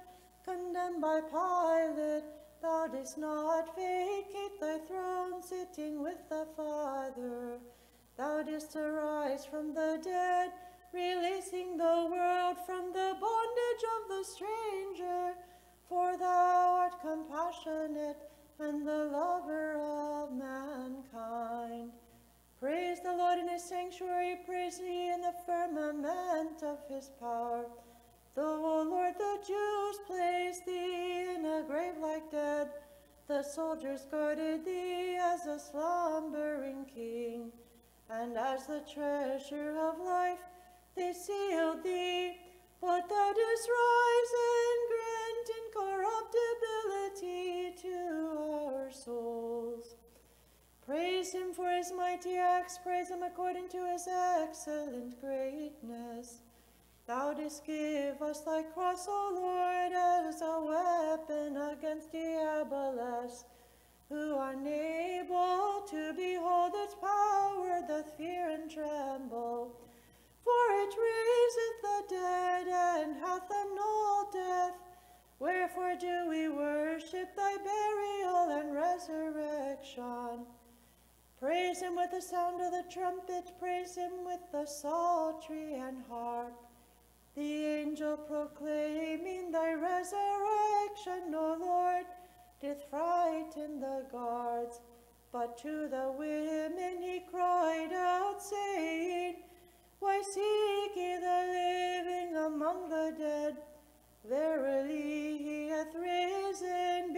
condemned by Pilate, thou didst not vacate thy throne, sitting with the Father. Firmament of his power. Though, O Lord, the Jews placed thee in a grave like dead, the soldiers guarded thee as a slumbering king, and as the treasure of life they sealed thee. But thou didst rise and grant incorruptibility to our souls. Praise him for his mighty acts, praise him according to his excellent greatness. Thou didst give us thy cross, O Lord, as a weapon against diabolus, who are unable to behold its power doth fear and tremble. For it raiseth the dead and hath annulled death. Wherefore do we worship thy burial and resurrection? Praise him with the sound of the trumpet, praise him with the psaltery and harp. The angel proclaiming thy resurrection, O Lord, did frighten the guards. But to the women he cried out, saying, Why seek ye the living among the dead? Verily he hath risen,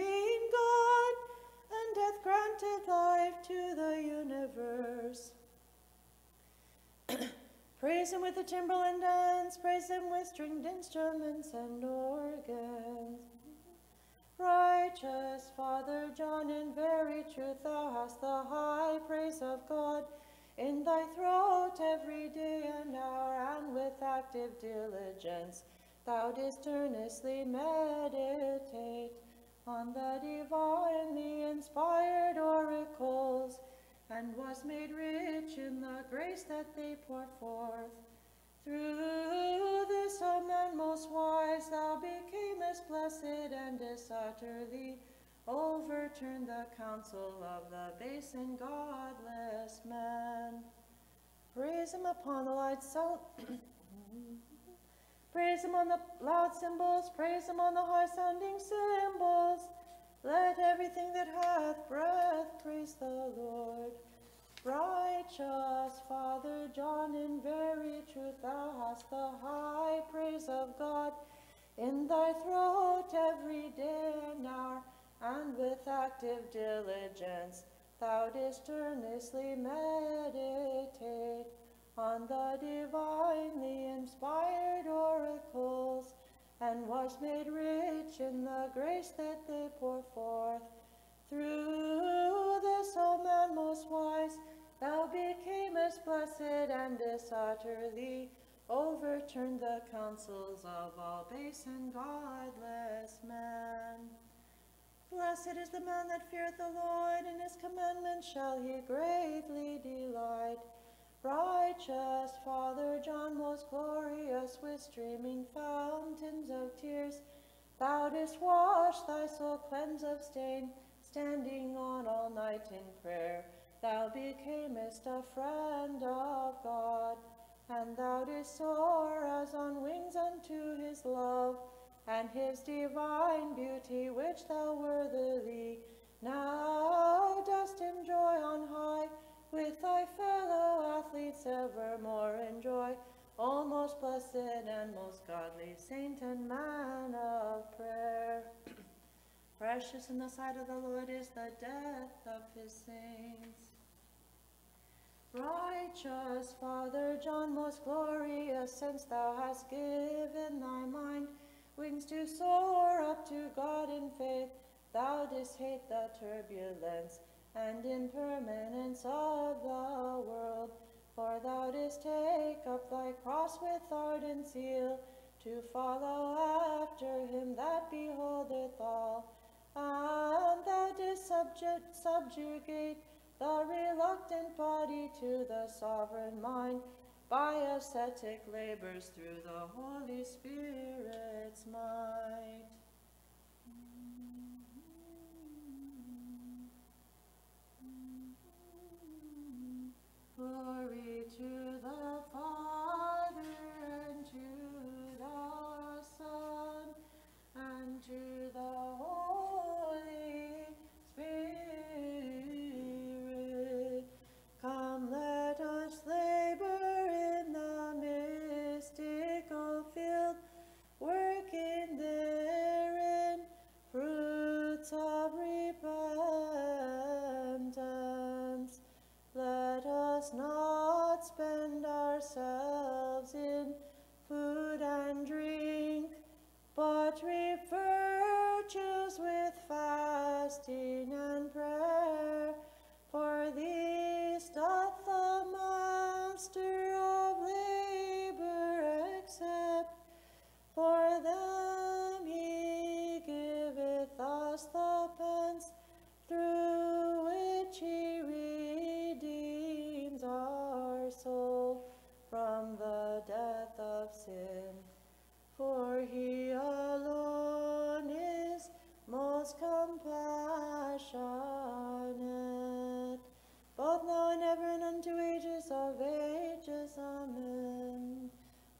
and hath granted life to the universe. praise him with the timbrel and dance, praise him with stringed instruments and organs. Righteous Father John, in very truth thou hast the high praise of God in thy throat every day and hour, and with active diligence thou didst earnestly meditate on the divinely inspired oracles, and was made rich in the grace that they pour forth. Through this, O man most wise, thou becamest blessed and didst utterly overturn the counsel of the base and godless man. Praise him upon the light sound. Praise him on the loud cymbals, praise him on the high-sounding cymbals. Let everything that hath breath praise the Lord. Righteous Father John, in very truth thou hast the high praise of God in thy throat every day and hour, and with active diligence thou didst earnestly meditate on the divinely inspired oracles, and was made rich in the grace that they pour forth. Through this, O man most wise, thou becamest blessed and didst utterly overturn the counsels of all base and godless men. Blessed is the man that feareth the Lord, in his commandments shall he greatly delight. Righteous Father John, most glorious, with streaming fountains of tears, thou didst wash thy soul cleanse of stain, standing on all night in prayer. Thou becamest a friend of God, and thou didst soar as on wings unto his love, and his divine beauty which thou worthily now dost enjoy on high, with thy fellow athletes evermore enjoy, O most blessed and most godly saint and man of prayer. Precious in the sight of the Lord is the death of his saints. Righteous Father John, most glorious, since thou hast given thy mind wings to soar up to God in faith, thou didst hate the turbulence and impermanence of the world, for thou didst take up thy cross with ardent zeal, to follow after him that beholdeth all, and thou didst subject, subjugate the reluctant body to the sovereign mind by ascetic labors through the Holy Spirit's might. Glory to the Father fasting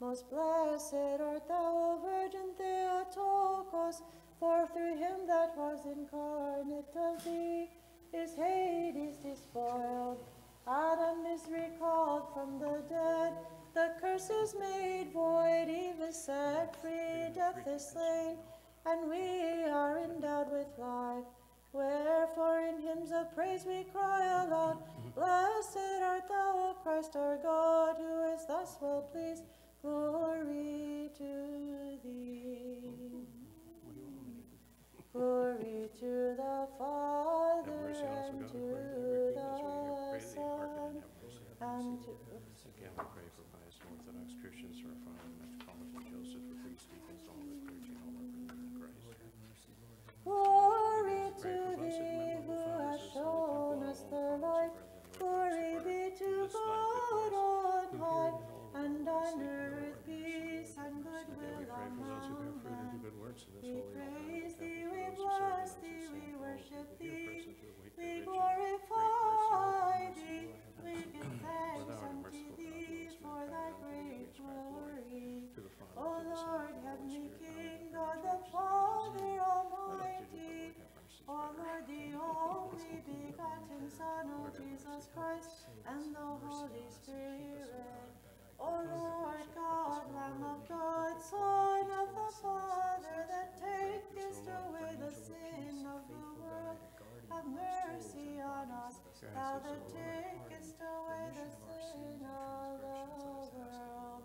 Most blessed art thou, O Virgin Theotokos, for through him that was incarnate of thee is Hades despoiled, Adam is recalled from the dead, the curse is made void, Eve is set free, death is slain, and we are endowed with life. Wherefore in hymns of praise we cry aloud, mm-hmm. Blessed art thou, O Christ our God, who is thus well pleased. Glory to thee. Glory to the Father Have mercy on us, O and to according to thy great goodness, we the pray thee, hearken Son and have mercy. to Again, we pray for pious Orthodox Christians, for our Father, Metropolitan Joseph, for priest, deacons, all the clergy, and all our brethren in Christ. Glory to for thee who has shown us the all light. prophets, brethren, the Glory be to who this life God on high, hear all the and on earth Lord, have mercy, peace and have mercy. Again, goodwill pray for those who bear among fruit and do men. good works in this We praise thee, we for those who serve bless thee, we worship thee. present who await We their rich and glorify thee, we give thanks thou art a unto thee for thy unto thee, we great glory. glory. The Father, O to the Son, Lord, and to the Holy heavenly Spirit, now and King, God the to ages of ages. Father Almighty, O Lord, the only begotten Son of Jesus Christ, and the Holy Spirit. O Lord God, Lamb of God, Son of the Father, that takest away the sin of the world, have mercy on us. Thou that takest away the sin of the world.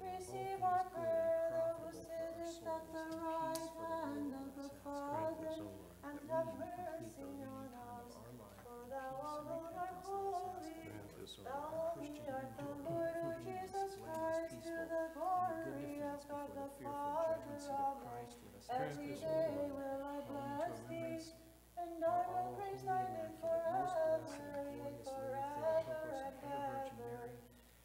Receive our prayer, who sittest at the right hand of the Father, and have mercy on us. For thou alone art holy, thou only art the Lord, O Jesus Christ, to the glory of God the Father. Amen. Every day will I bless thee, and I will praise thy name forever, yea, forever and ever.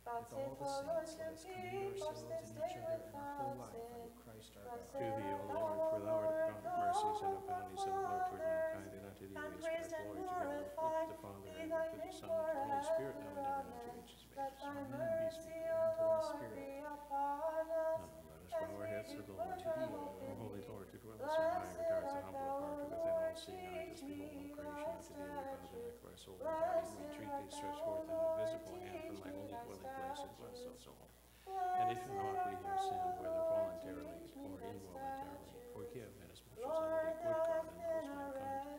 Vouchsafe, O Lord, to keep us this day without sin. To thee, O Lord, for thou art God of mercies and of bounties and of love toward mankind, and unto thee we ascribe glory together with the Father, and with the Son, and the Holy Spirit, now and ever, and unto ages of ages. Amen. Peace be O Lord, be upon us. Let us bow our heads to the Lord. To thee, O Holy Lord, who dwellest in high, regards the humble heart, who within all seeing eye does behold all creation. Unto thee bow the neck of our soul and body, and we entreat thee, stretch forth thine invisible hand from thy holy dwelling place, and bless us all. And if aught we have sinned, whether voluntarily or involuntarily, forgive inasmuch as thou art a good God and knows mankind.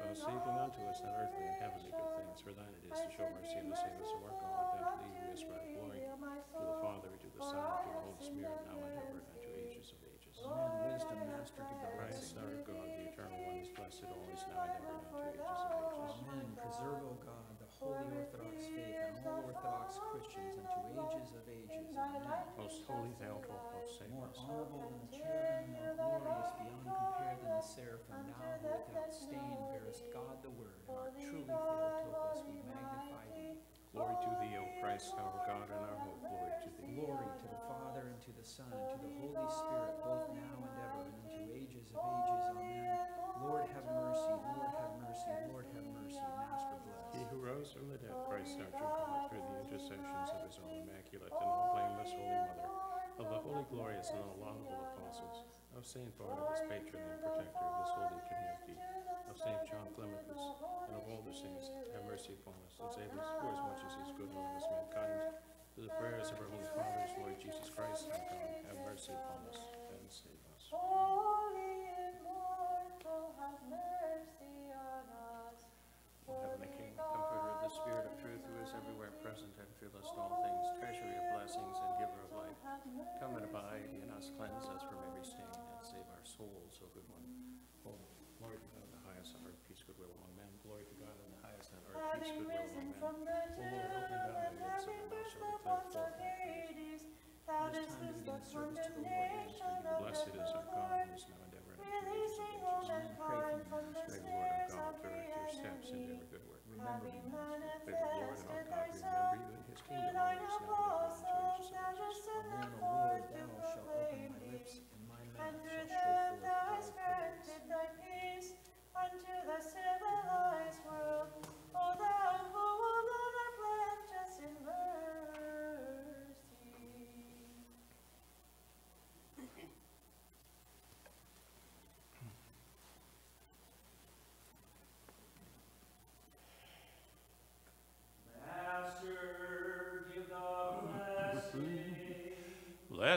Vouchsafing unto us that earthly and heavenly good things, for thine it is to show mercy and to save us of our God. And to thee we ascribe glory, to the Father, to the Son, and to the Holy Spirit, now and ever, and unto ages of ages. Amen. Wisdom, master to God. Christ our God, the eternal one, is blessed always, now and ever, and unto ages of ages. Amen. Preserve, O God, the holy Orthodox faith and all Orthodox Christians unto ages of ages. Amen. Most holy Theotokos, save More honorable than the cherubim and more glorious beyond compare than the seraphim, now who without stain bearest God the Word, and art truly Theotokos, we magnify thee. Glory to thee, O Christ, our God and our hope. Glory to thee. Glory to the Father, and to the Son, and to the Holy Spirit, both now and ever, and unto ages of ages. Amen. Lord have mercy, Lord have mercy, Lord have mercy. Master He who rose from the dead, Christ our God, through the intercessions of his own immaculate and all blameless Holy Mother, of the holy, glorious, and all laudable apostles, of Saint Barnabas, patron and protector of this holy community, of Saint John Climacus, and of all the saints, have mercy upon us, and save us for as much as is good and honest mankind. Through the prayers of our holy fathers, Lord Jesus Christ, our God, have mercy upon us and save us. Holy immortal, have mercy on us. Heavenly King, comforter of the Spirit of truth, who is everywhere present and fillest all things, treasury of blessings and giver of life, come and abide in us, cleanse us from every stain, and save our souls, O good one. O Lord God in the highest, earth peace, goodwill among men. Glory to God in the highest, and earth peace, Having goodwill risen among from men. O Lord, open the lips of the mouth, shall the declare gates forth of thy praise. Hades, that It is is time to loosed begin the service to the Lord. condemnation of Blessed is our God, who is now and ever and releasing of all ages. Amen. Pray mankind from the May the Lord our snares of the your steps into enemy. every good work. Remember Having me, Master. The Lord manifested thyself in his to kingdom, thine always now and ever and unto apostles, ages of that ages. is sent Amen, O forth Lord, to proclaim thee. and And through them thou hast granted thy peace unto the civilized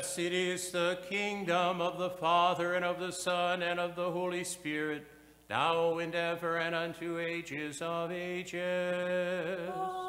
Blessed is the kingdom of the Father, and of the Son, and of the Holy Spirit, now and ever, and unto ages of ages. Amen.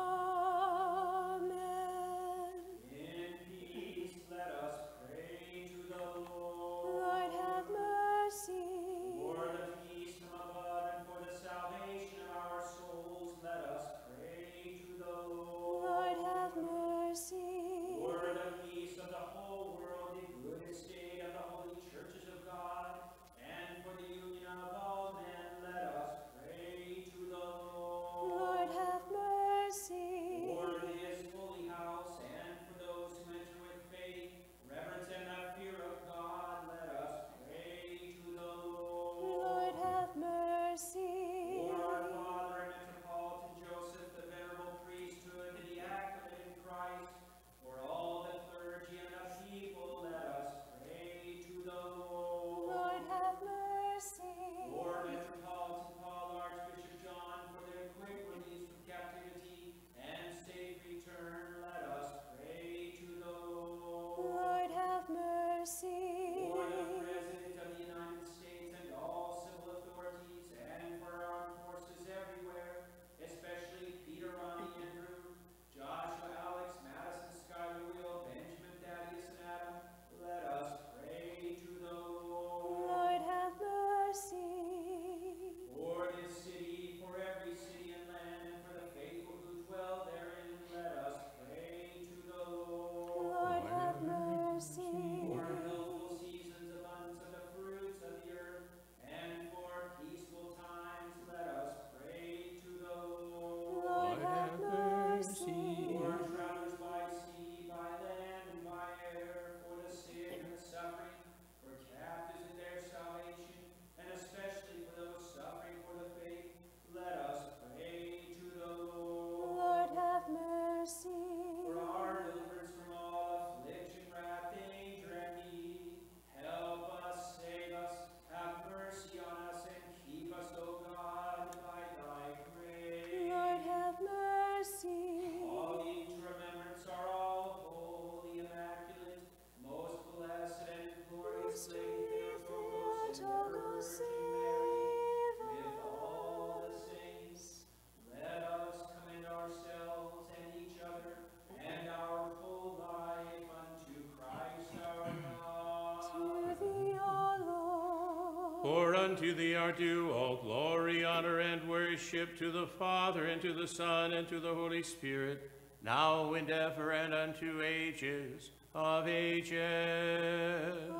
Unto thee are due all glory, honor, and worship to the Father, and to the Son, and to the Holy Spirit, now and ever, and unto ages of ages.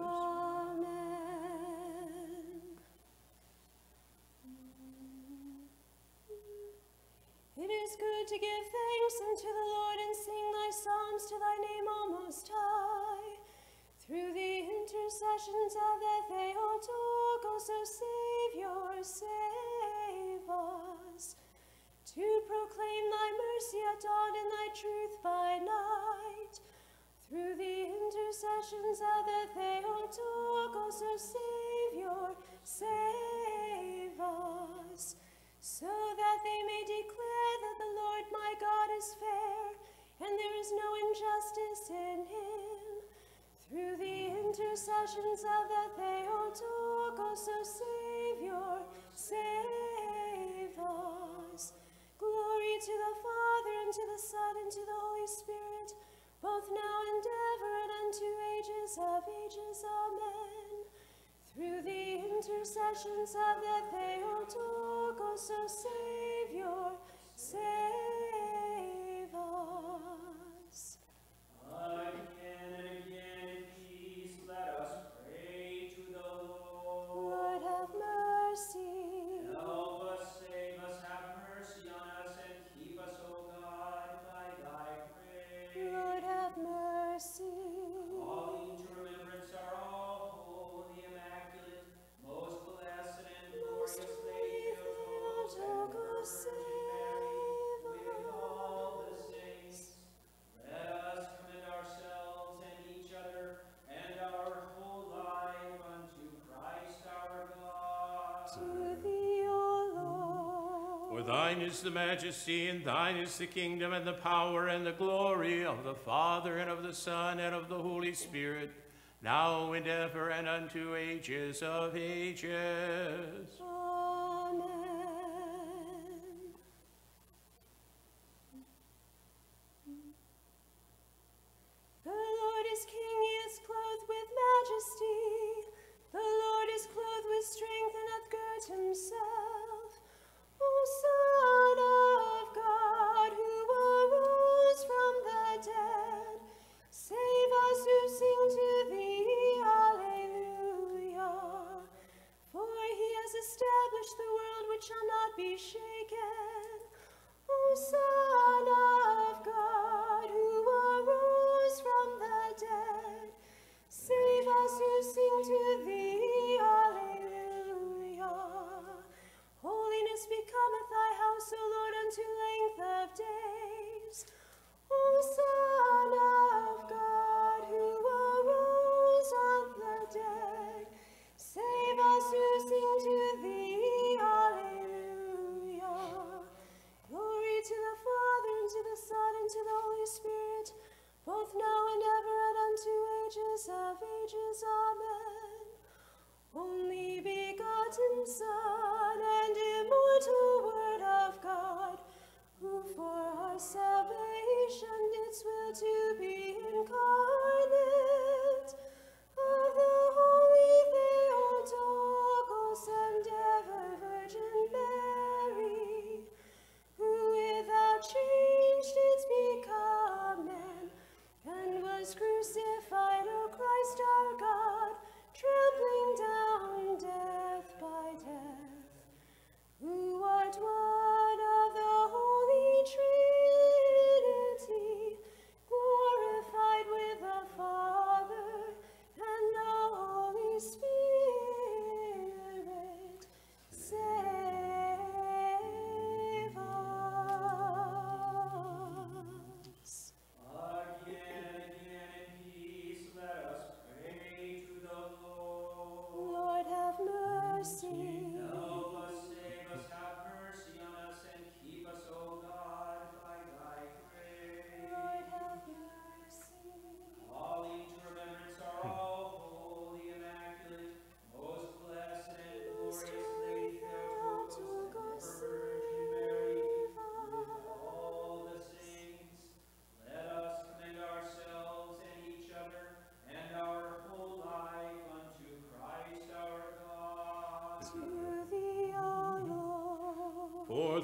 passions of the Theotokos, O Savior, save us, so that they may declare that the Lord my God is fair, and there is no injustice in him. Through the intercessions of the Theotokos, O Savior, save intercessions of the Theotokos, thine is the majesty, and thine is the kingdom, and the power, and the glory of the Father, and of the Son, and of the Holy Spirit, now and ever, and unto ages of ages.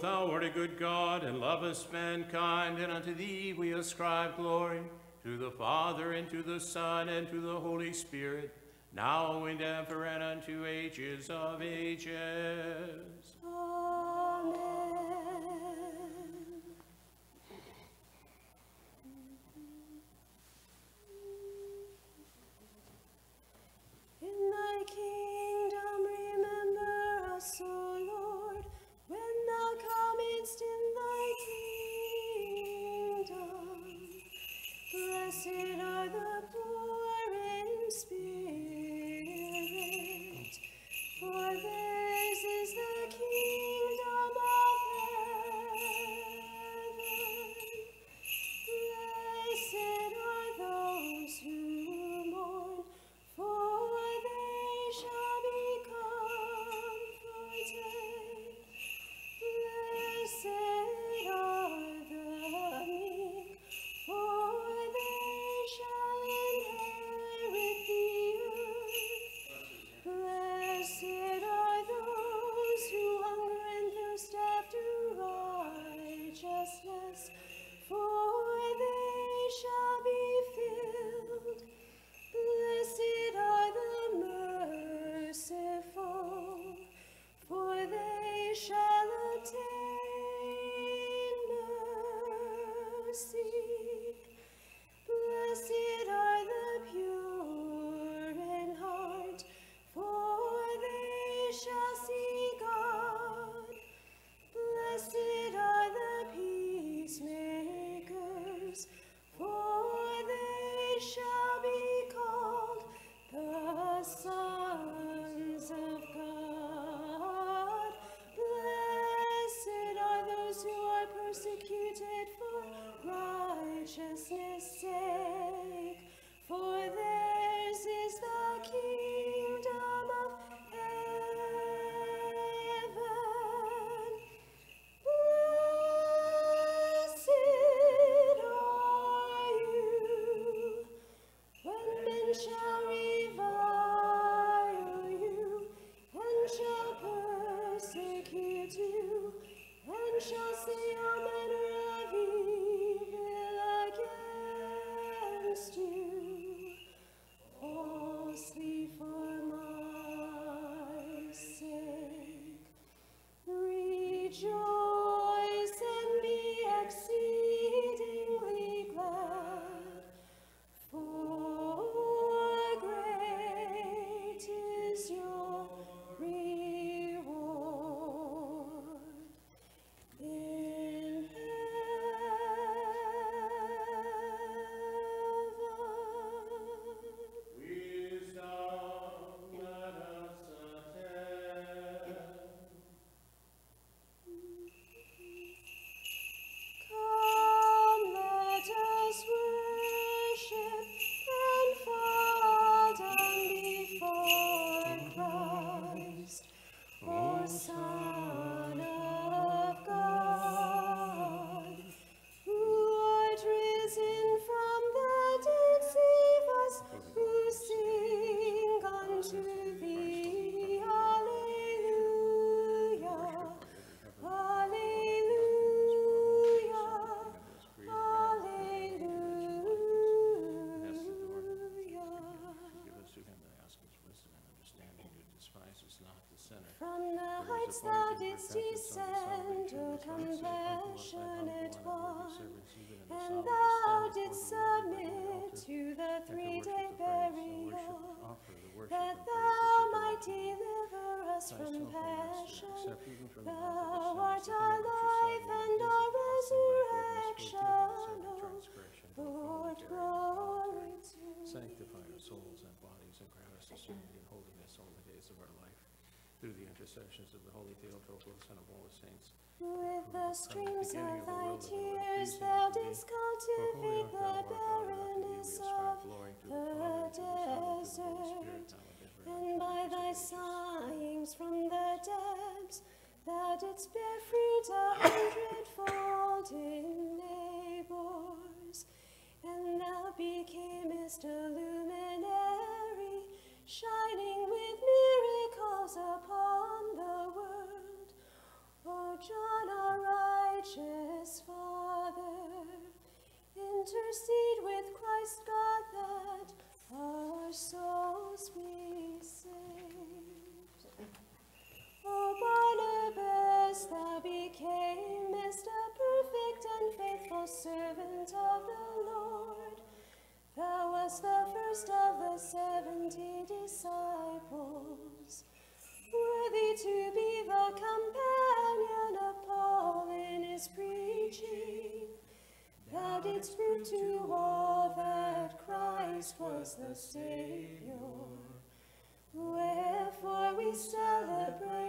thou art a good God, and lovest mankind, and unto thee we ascribe glory, to the Father, and to the Son, and to the Holy Spirit, now and ever, and unto ages of ages. descend your compassionate one, and thou didst submit to the three-day burial, that thou might deliver us from passion. Thou art our life and our resurrection, Lord, glory to Sanctify our souls and bodies and grant us the unity and holiness all the days of our life through the intercessions of the holy Theotokos and of all the saints. With the streams of, thy tears thou didst cultivate the barrenness of the desert, and by thy sighings from the depths thou didst bear fruit a hundredfold in neighbors, and thou becamest a luminary, shining enter, see. Thou didst prove to all that Christ was the Savior. Wherefore we celebrate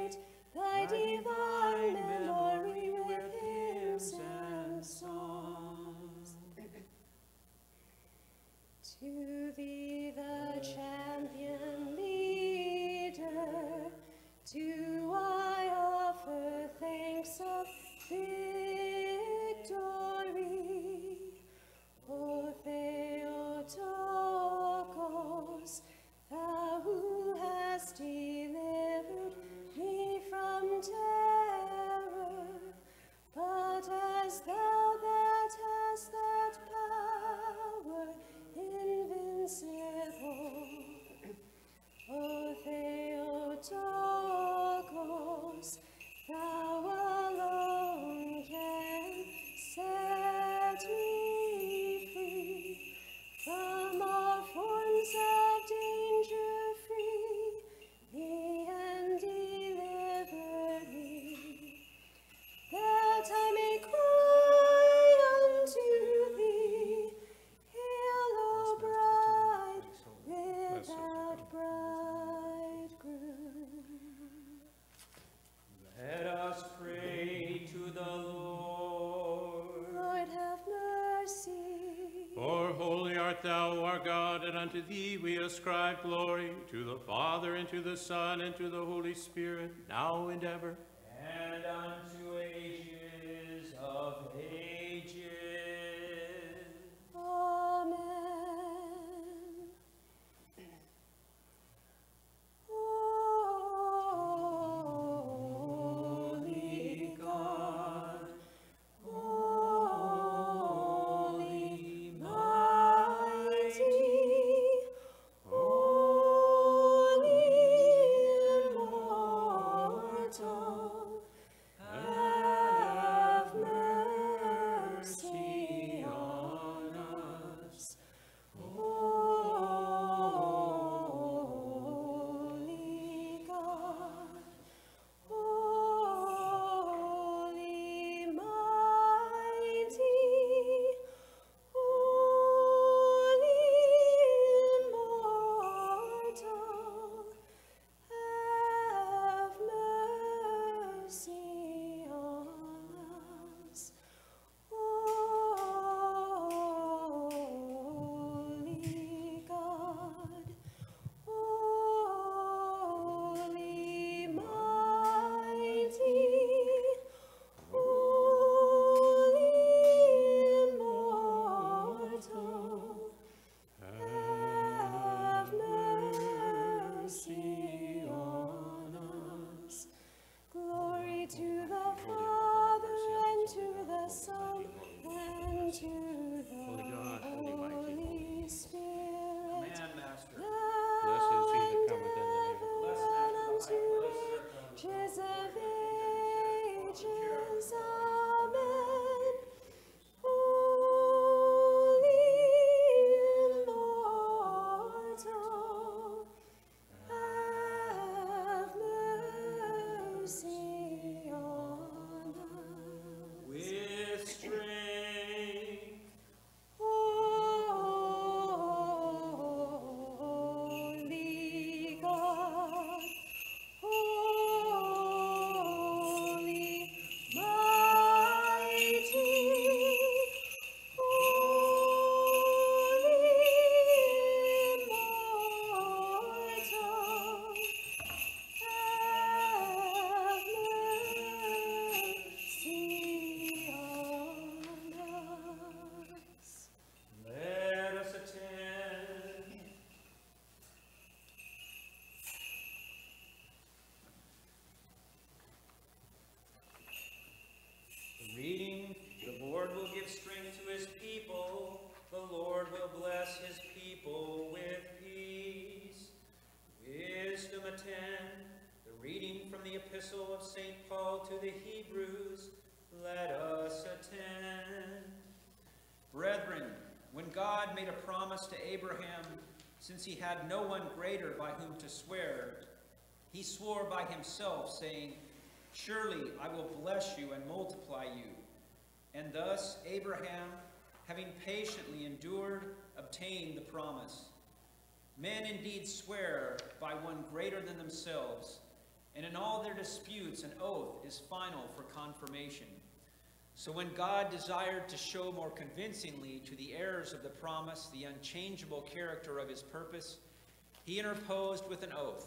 unto thee we ascribe glory, to the Father, and to the Son, and to the Holy Spirit, now and ever. Strength to his people. The Lord will bless his people with peace. Wisdom attend. The reading from the epistle of St. Paul to the Hebrews. Let us attend. Brethren, when God made a promise to Abraham, since he had no one greater by whom to swear, he swore by himself, saying, Surely I will bless you and multiply you. And thus Abraham, having patiently endured, obtained the promise. Men indeed swear by one greater than themselves, and in all their disputes an oath is final for confirmation. So when God desired to show more convincingly to the heirs of the promise the unchangeable character of his purpose, he interposed with an oath,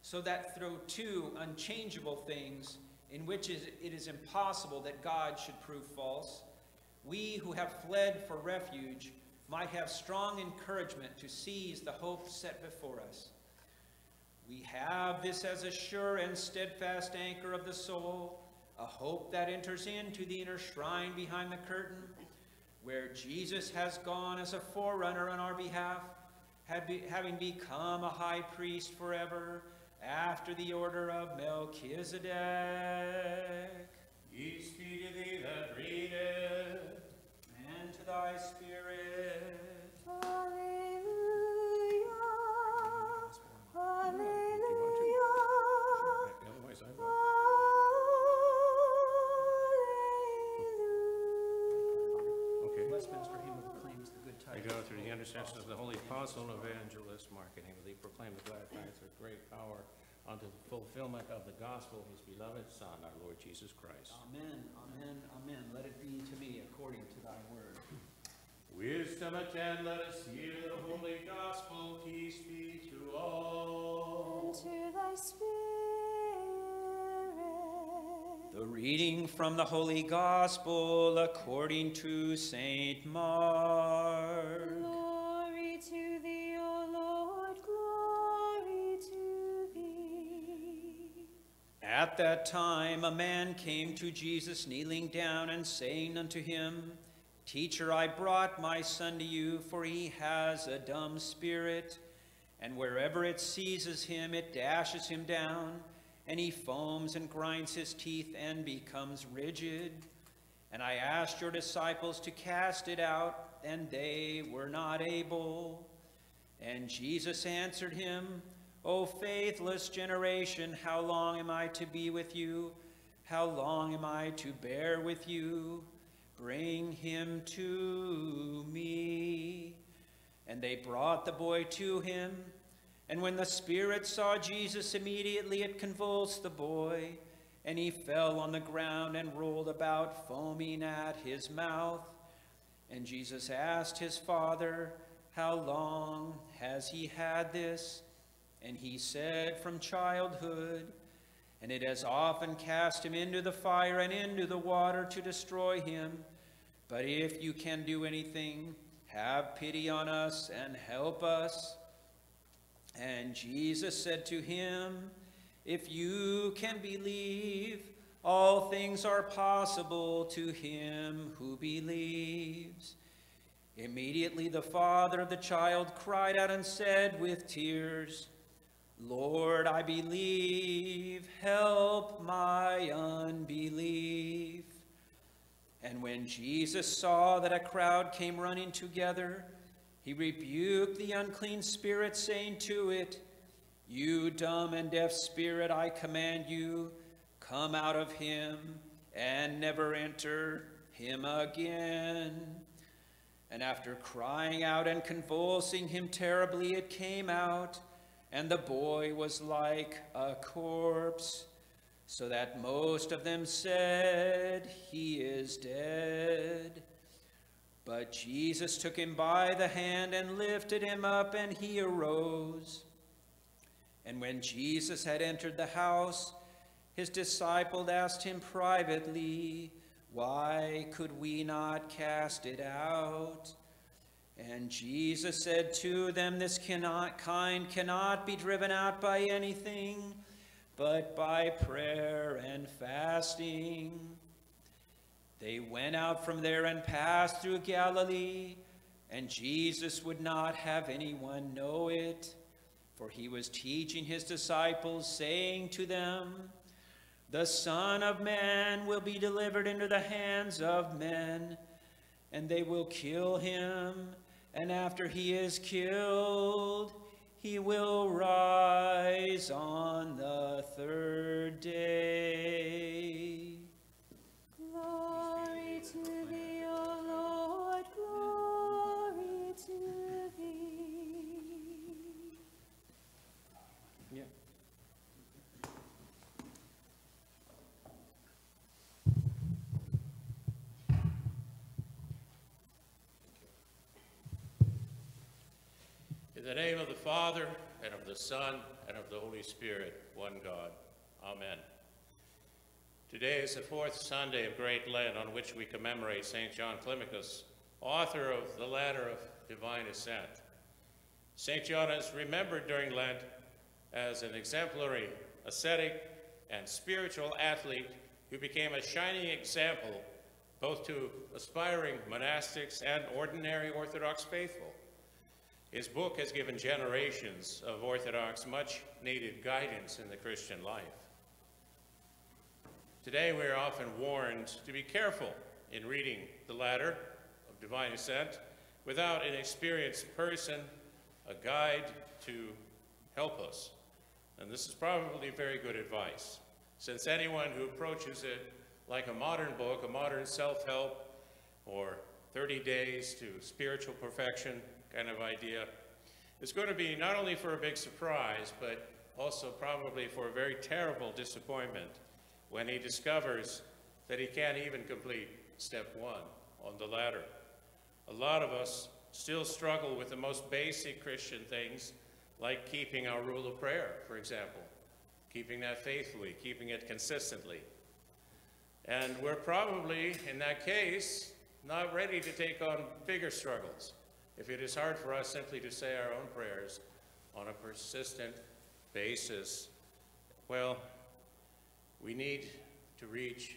so that through two unchangeable things, in which it is impossible that God should prove false, we who have fled for refuge might have strong encouragement to seize the hope set before us. We have this as a sure and steadfast anchor of the soul, a hope that enters into the inner shrine behind the curtain, where Jesus has gone as a forerunner on our behalf, having become a high priest forever, after the order of Melchizedek. Peace be to thee that readeth, and to thy spirit. Intercession of the holy apostle and evangelist Mark, and he proclaim the glad tidings with great power unto the fulfillment of the gospel of his beloved Son, our Lord Jesus Christ. Amen, amen, amen. Let it be to me according to thy word. Wisdom attend, let us hear the holy gospel. Peace be to all. And to thy spirit. The reading from the Holy Gospel according to Saint Mark. At that time a man came to Jesus kneeling down and saying unto him, Teacher, I brought my son to you, for he has a dumb spirit, and wherever it seizes him, it dashes him down, and he foams and grinds his teeth and becomes rigid. And I asked your disciples to cast it out, and they were not able. And Jesus answered him, O faithless generation, how long am I to be with you? How long am I to bear with you? Bring him to me. And they brought the boy to him. And when the Spirit saw Jesus, immediately it convulsed the boy, and he fell on the ground and rolled about, foaming at his mouth. And Jesus asked his father, How long has he had this? And he said, From childhood. And it has often cast him into the fire and into the water to destroy him. But if you can do anything, have pity on us and help us. And Jesus said to him, If you can believe, all things are possible to him who believes. Immediately the father of the child cried out and said with tears, Lord, I believe, help my unbelief. And when Jesus saw that a crowd came running together, he rebuked the unclean spirit, saying to it, You dumb and deaf spirit, I command you, come out of him and never enter him again. And after crying out and convulsing him terribly, it came out, and the boy was like a corpse, so that most of them said, He is dead. But Jesus took him by the hand and lifted him up, and he arose. And when Jesus had entered the house, his disciples asked him privately, Why could we not cast it out? And Jesus said to them, This cannot, kind cannot be driven out by anything, but by prayer and fasting. They went out from there and passed through Galilee, and Jesus would not have anyone know it, for he was teaching his disciples, saying to them, The Son of Man will be delivered into the hands of men, and they will kill him, and after he is killed, he will rise on the third day. Glory In the name of the Father, and of the Son, and of the Holy Spirit, one God. Amen. Today is the fourth Sunday of Great Lent on which we commemorate St. John Climacus, author of the Ladder of Divine Ascent. St. John is remembered during Lent as an exemplary ascetic and spiritual athlete who became a shining example both to aspiring monastics and ordinary Orthodox faithful. His book has given generations of Orthodox much needed guidance in the Christian life. Today we are often warned to be careful in reading the ladder of divine ascent without an experienced person, a guide to help us. And this is probably very good advice, since anyone who approaches it like a modern book, a modern self-help, or 30 days to spiritual perfection kind of idea. It's going to be not only for a big surprise, but also probably for a very terrible disappointment when he discovers that he can't even complete step one on the ladder. A lot of us still struggle with the most basic Christian things, like keeping our rule of prayer, for example, keeping that faithfully, keeping it consistently. And we're probably, in that case, not ready to take on bigger struggles if it is hard for us simply to say our own prayers on a persistent basis, well, we need to reach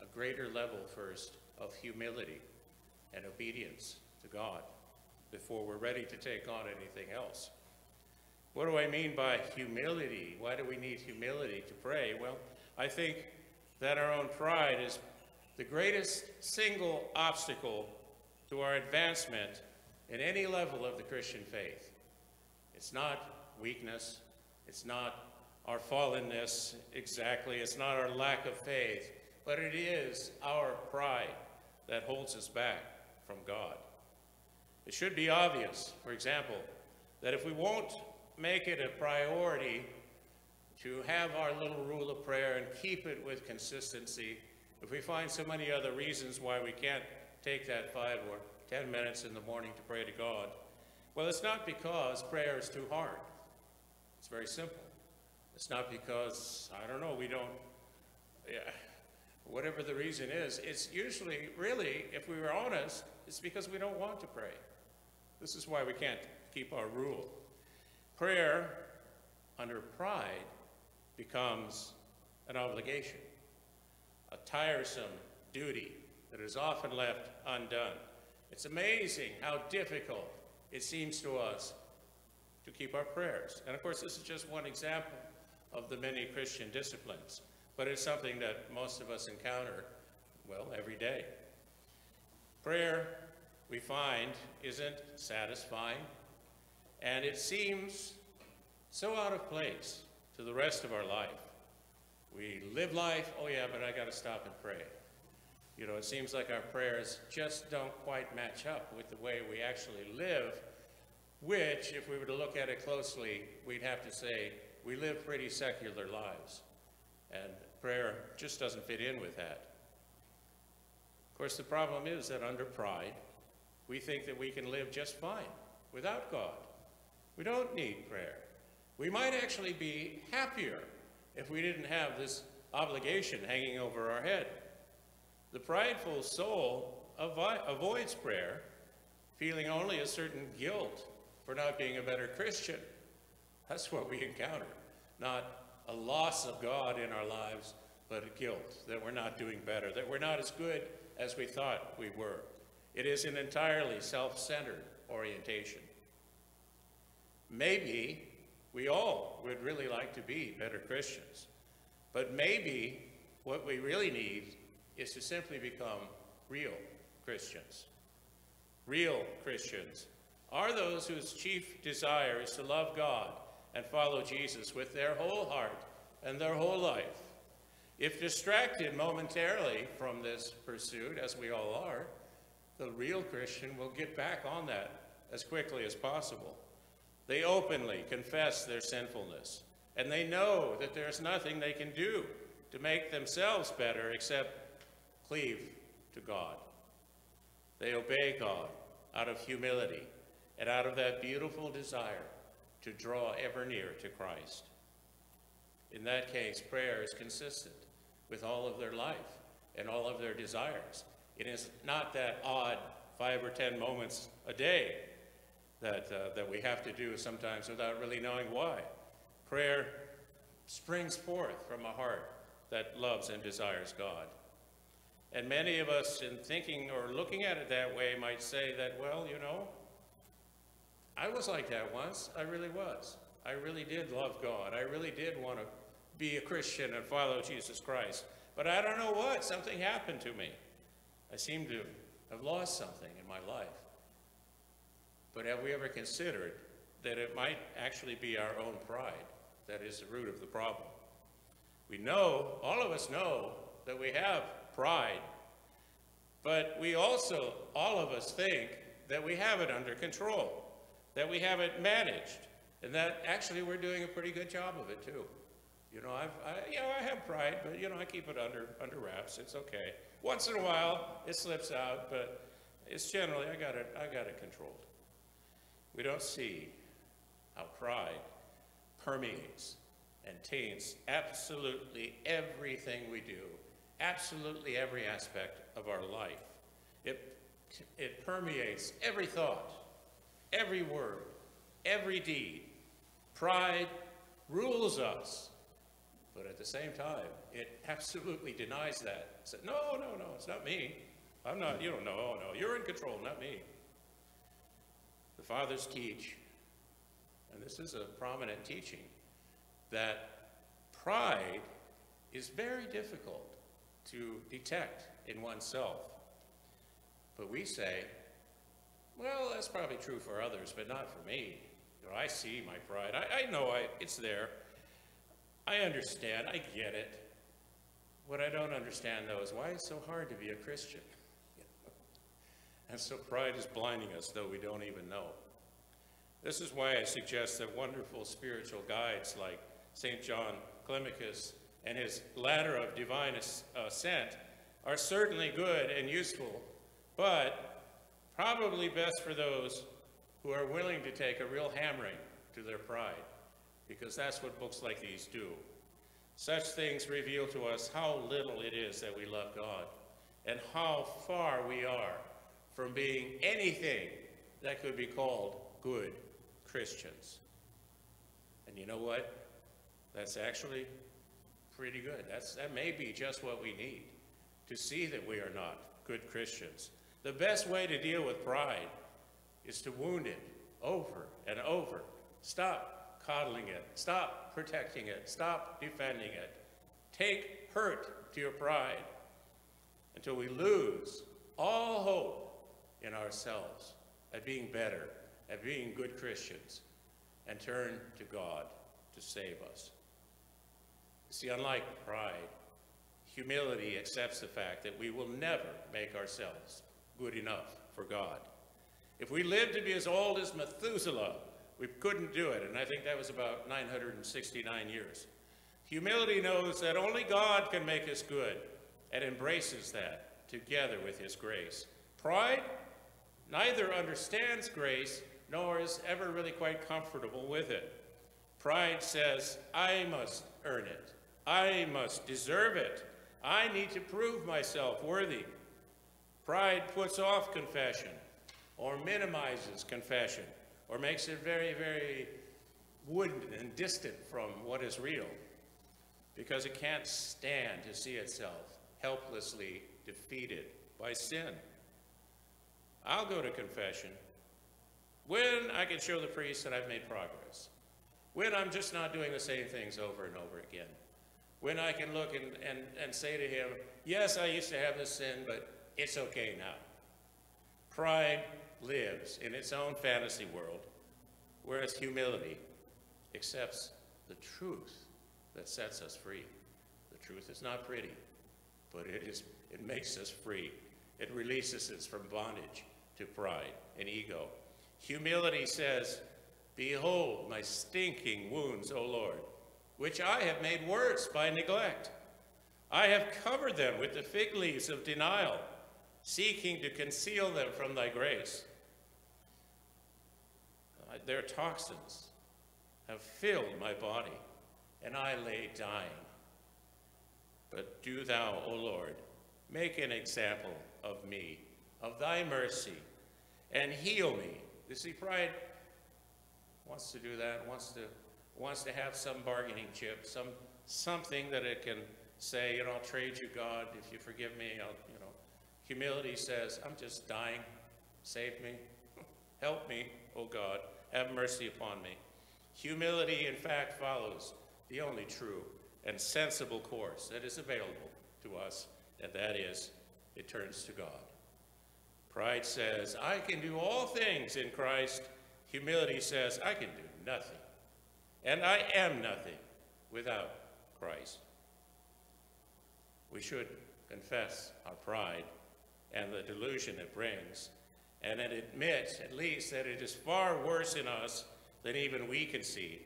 a greater level first of humility and obedience to God before we're ready to take on anything else. What do I mean by humility? Why do we need humility to pray? Well, I think that our own pride is the greatest single obstacle to our advancement in any level of the Christian faith. It's not weakness, it's not our fallenness exactly, it's not our lack of faith, but it is our pride that holds us back from God. It should be obvious, for example, that if we won't make it a priority to have our little rule of prayer and keep it with consistency, if we find so many other reasons why we can't take that five or 10 minutes in the morning to pray to God? Well, it's not because prayer is too hard. It's very simple. It's not because, I don't know, we don't, yeah, whatever the reason is, it's usually, really, if we were honest, it's because we don't want to pray. This is why we can't keep our rule. Prayer under pride becomes an obligation, a tiresome duty that is often left undone. It's amazing how difficult it seems to us to keep our prayers. And of course, this is just one example of the many Christian disciplines, but it's something that most of us encounter, well, every day. Prayer, we find, isn't satisfying, and it seems so out of place to the rest of our life. We live life, oh yeah, but I got to stop and pray. You know, it seems like our prayers just don't quite match up with the way we actually live, which, if we were to look at it closely, we'd have to say we live pretty secular lives. And prayer just doesn't fit in with that. Of course, the problem is that under pride, we think that we can live just fine without God. We don't need prayer. We might actually be happier if we didn't have this obligation hanging over our head. The prideful soul avoids prayer, feeling only a certain guilt for not being a better Christian. That's what we encounter, not a loss of God in our lives, but a guilt that we're not doing better, that we're not as good as we thought we were. It is an entirely self-centered orientation. Maybe we all would really like to be better Christians, but maybe what we really need is to simply become real Christians. Real Christians are those whose chief desire is to love God and follow Jesus with their whole heart and their whole life. If distracted momentarily from this pursuit, as we all are, the real Christian will get back on that as quickly as possible. They openly confess their sinfulness, and they know that there's nothing they can do to make themselves better except cleave to God. They obey God out of humility and out of that beautiful desire to draw ever near to Christ. In that case, prayer is consistent with all of their life and all of their desires. It is not that odd five or ten moments a day that, uh, that we have to do sometimes without really knowing why. Prayer springs forth from a heart that loves and desires God. And many of us, in thinking or looking at it that way, might say that, well, you know, I was like that once. I really was. I really did love God. I really did want to be a Christian and follow Jesus Christ. But I don't know what, something happened to me. I seem to have lost something in my life. But have we ever considered that it might actually be our own pride that is the root of the problem? We know, all of us know, that we have pride, but we also, all of us think that we have it under control, that we have it managed, and that actually we're doing a pretty good job of it too. You know, I've, I, yeah, I have pride, but you know, I keep it under, under wraps. It's okay. Once in a while, it slips out, but it's generally, I got it, I got it controlled. We don't see how pride permeates and taints absolutely everything we do, absolutely every aspect of our life. It, it permeates every thought, every word, every deed. Pride rules us, but at the same time, it absolutely denies that. It said, no, no, no, it's not me. I'm not, you don't know, oh no, you're in control, not me. The fathers teach, and this is a prominent teaching, that pride is very difficult to detect in oneself. But we say, well, that's probably true for others, but not for me. You know, I see my pride. I, I know I, it's there. I understand. I get it. What I don't understand, though, is why it's so hard to be a Christian. and so pride is blinding us, though we don't even know. This is why I suggest that wonderful spiritual guides like St. John Climacus and his Ladder of Divine Ascent are certainly good and useful, but probably best for those who are willing to take a real hammering to their pride, because that's what books like these do. Such things reveal to us how little it is that we love God and how far we are from being anything that could be called good Christians. And you know what? That's actually pretty good. That's, that may be just what we need to see that we are not good Christians. The best way to deal with pride is to wound it over and over. Stop coddling it. Stop protecting it. Stop defending it. Take hurt to your pride until we lose all hope in ourselves at being better, at being good Christians, and turn to God to save us. See, unlike pride, humility accepts the fact that we will never make ourselves good enough for God. If we lived to be as old as Methuselah, we couldn't do it, and I think that was about 969 years. Humility knows that only God can make us good and embraces that together with his grace. Pride neither understands grace nor is ever really quite comfortable with it. Pride says, I must earn it. I must deserve it. I need to prove myself worthy. Pride puts off confession or minimizes confession or makes it very, very wooden and distant from what is real because it can't stand to see itself helplessly defeated by sin. I'll go to confession when I can show the priest that I've made progress, when I'm just not doing the same things over and over again, when I can look and, and, and say to him, yes, I used to have this sin, but it's okay now. Pride lives in its own fantasy world, whereas humility accepts the truth that sets us free. The truth is not pretty, but it, is, it makes us free. It releases us from bondage to pride and ego. Humility says, Behold my stinking wounds, O Lord which I have made worse by neglect. I have covered them with the fig leaves of denial, seeking to conceal them from thy grace. their toxins have filled my body, and I lay dying. But do thou, O Lord, make an example of me, of thy mercy, and heal me. You see, pride wants to do that, wants to, wants to have some bargaining chip, some, something that it can say, you know, I'll trade you, God, if you forgive me, I'll, you know. Humility says, I'm just dying, save me, help me, O God, have mercy upon me. Humility, in fact, follows the only true and sensible course that is available to us, and that is, it turns to God. Pride says, I can do all things in Christ. Humility says, I can do nothing. And I am nothing without Christ. We should confess our pride and the delusion it brings, and then admit, at least, that it is far worse in us than even we can see.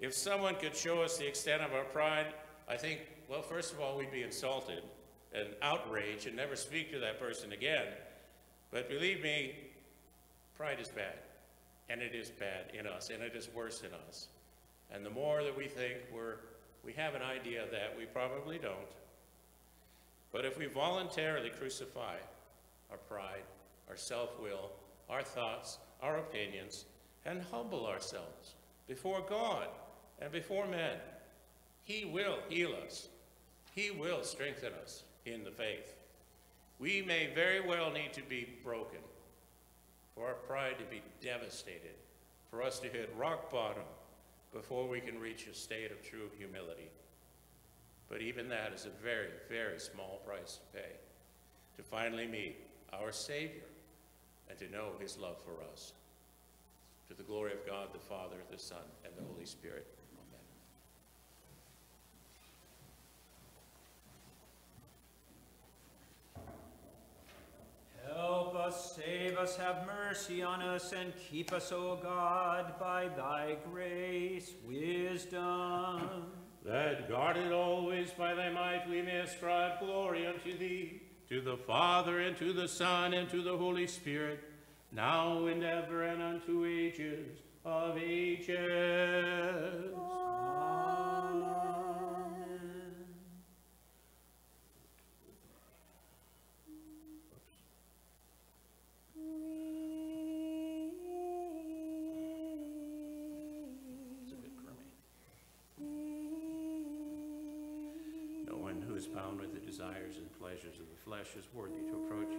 If someone could show us the extent of our pride, I think, well, first of all, we'd be insulted and outraged and never speak to that person again. But believe me, pride is bad. And it is bad in us, and it is worse in us. And the more that we think we're, we have an idea of that, we probably don't. But if we voluntarily crucify our pride, our self-will, our thoughts, our opinions, and humble ourselves before God and before men, he will heal us. He will strengthen us in the faith. We may very well need to be broken, for our pride to be devastated, for us to hit rock bottom before we can reach a state of true humility. But even that is a very, very small price to pay to finally meet our Savior and to know his love for us. To the glory of God, the Father, the Son, and the Holy Spirit. Amen. Help us, save us, have mercy on us, and keep us, O God, by thy grace, wisdom. That guarded always by thy might we may ascribe glory unto thee, to the Father, and to the Son, and to the Holy Spirit, now and ever, and unto ages of ages. Amen. Flesh is worthy to approach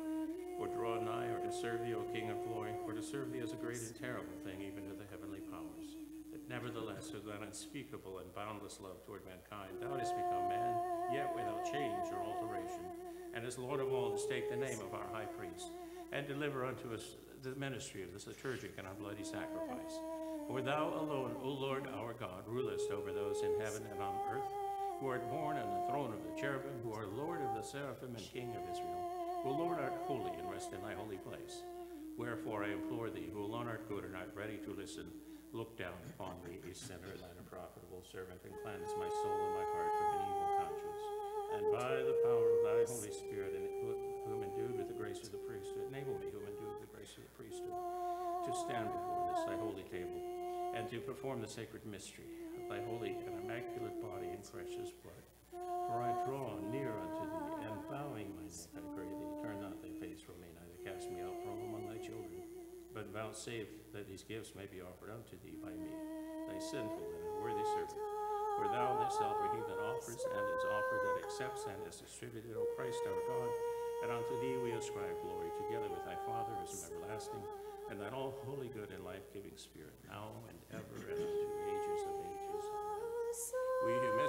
or draw nigh or to serve thee, O King of glory, for to serve thee is a great and terrible thing, even to the heavenly powers. But nevertheless, with that unspeakable and boundless love toward mankind, thou didst become man, yet without change or alteration, and as Lord of all, dost take the name of our high priest, and deliver unto us the ministry of this liturgic and our bloody sacrifice. For thou alone, O Lord our God, rulest over those in heaven and on earth, who art borne on the throne of the cherubim, who are Lord of the seraphim and King of Israel. O Lord art holy and rest in thy holy place. Wherefore I implore thee, who alone art good and art ready to listen, look down upon me, a sinner and thine unprofitable servant, and cleanse my soul and my heart from an evil conscience. And by the power of thy Holy Spirit, and whom endued with the grace of the priesthood, enable me, whom endued with the grace of the priesthood, to stand before this thy holy table, and to perform the sacred mystery thy holy and immaculate body and precious blood. For I draw near unto thee, and bowing my neck, I pray thee, turn not thy face from me, neither cast me out from among thy children, but vouchsafe that these gifts may be offered unto thee by me, thy sinful and unworthy servant. For thou thyself art he that offers and is offered, that accepts and is distributed, O Christ our God, and unto thee we ascribe glory, together with thy Father, from everlasting, and that all holy, good, and life-giving Spirit, now and ever, and unto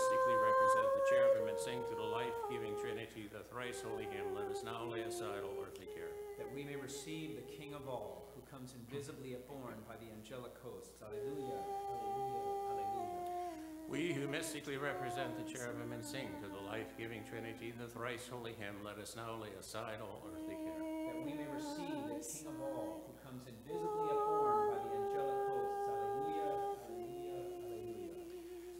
mystically represent the cherubim and sing to the life-giving Trinity, the thrice holy hymn, let us now lay aside all earthly care. that we may receive the King of all, who comes invisibly upborne by the angelic hosts. Alleluia, alleluia, alleluia. We who mystically represent the cherubim and sing to the life-giving Trinity, the thrice holy hymn, let us now lay aside all earthly care. That we may receive the King of all, who comes invisibly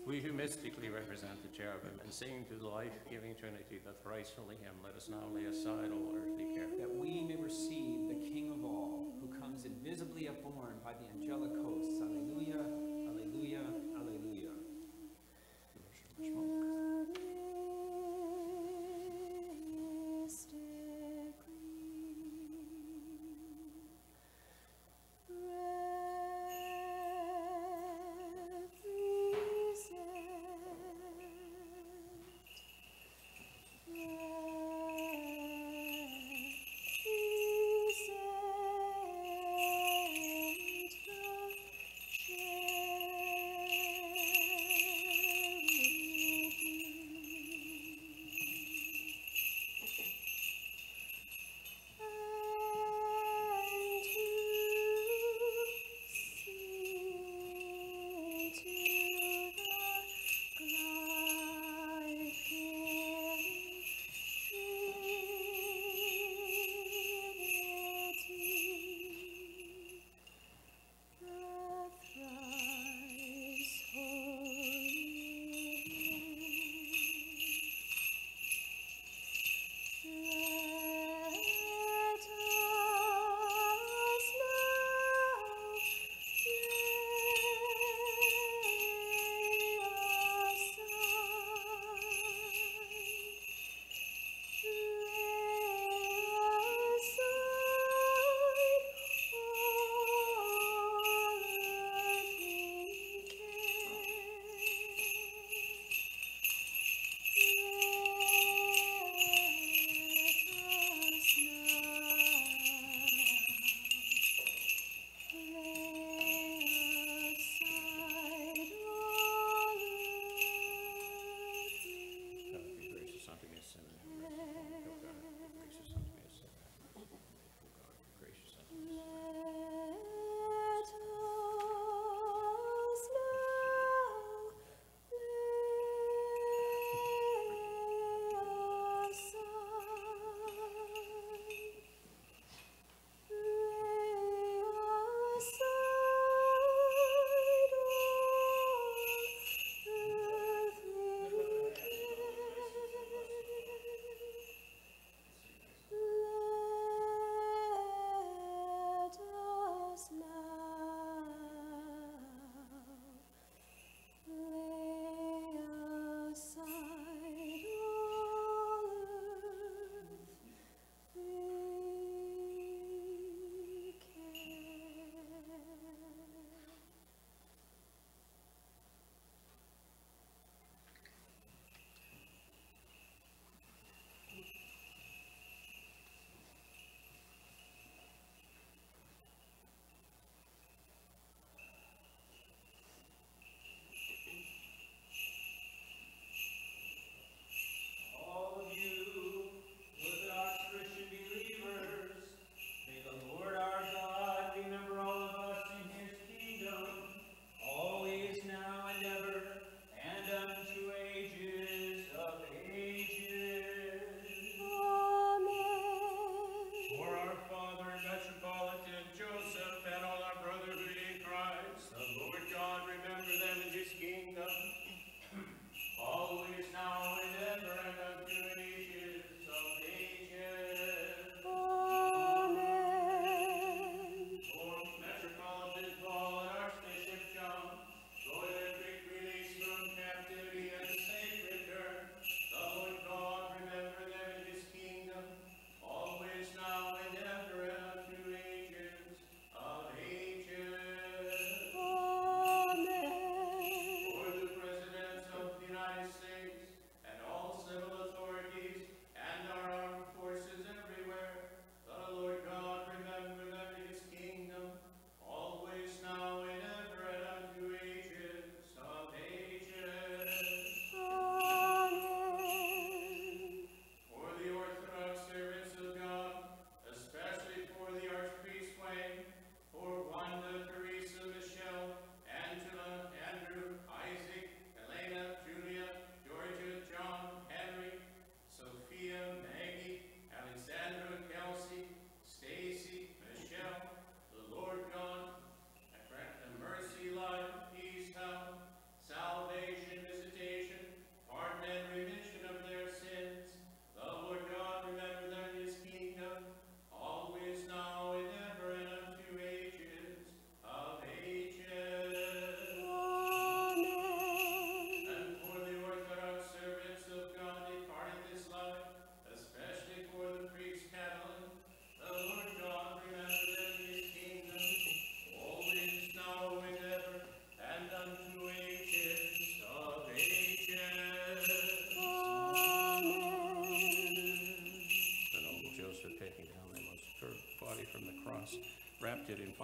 We who mystically represent the cherubim and sing to the life-giving Trinity, the thrice holy hymn, let us now lay aside all earthly care. That we may receive the King of all, who comes invisibly upborne by the angelic hosts. Alleluia,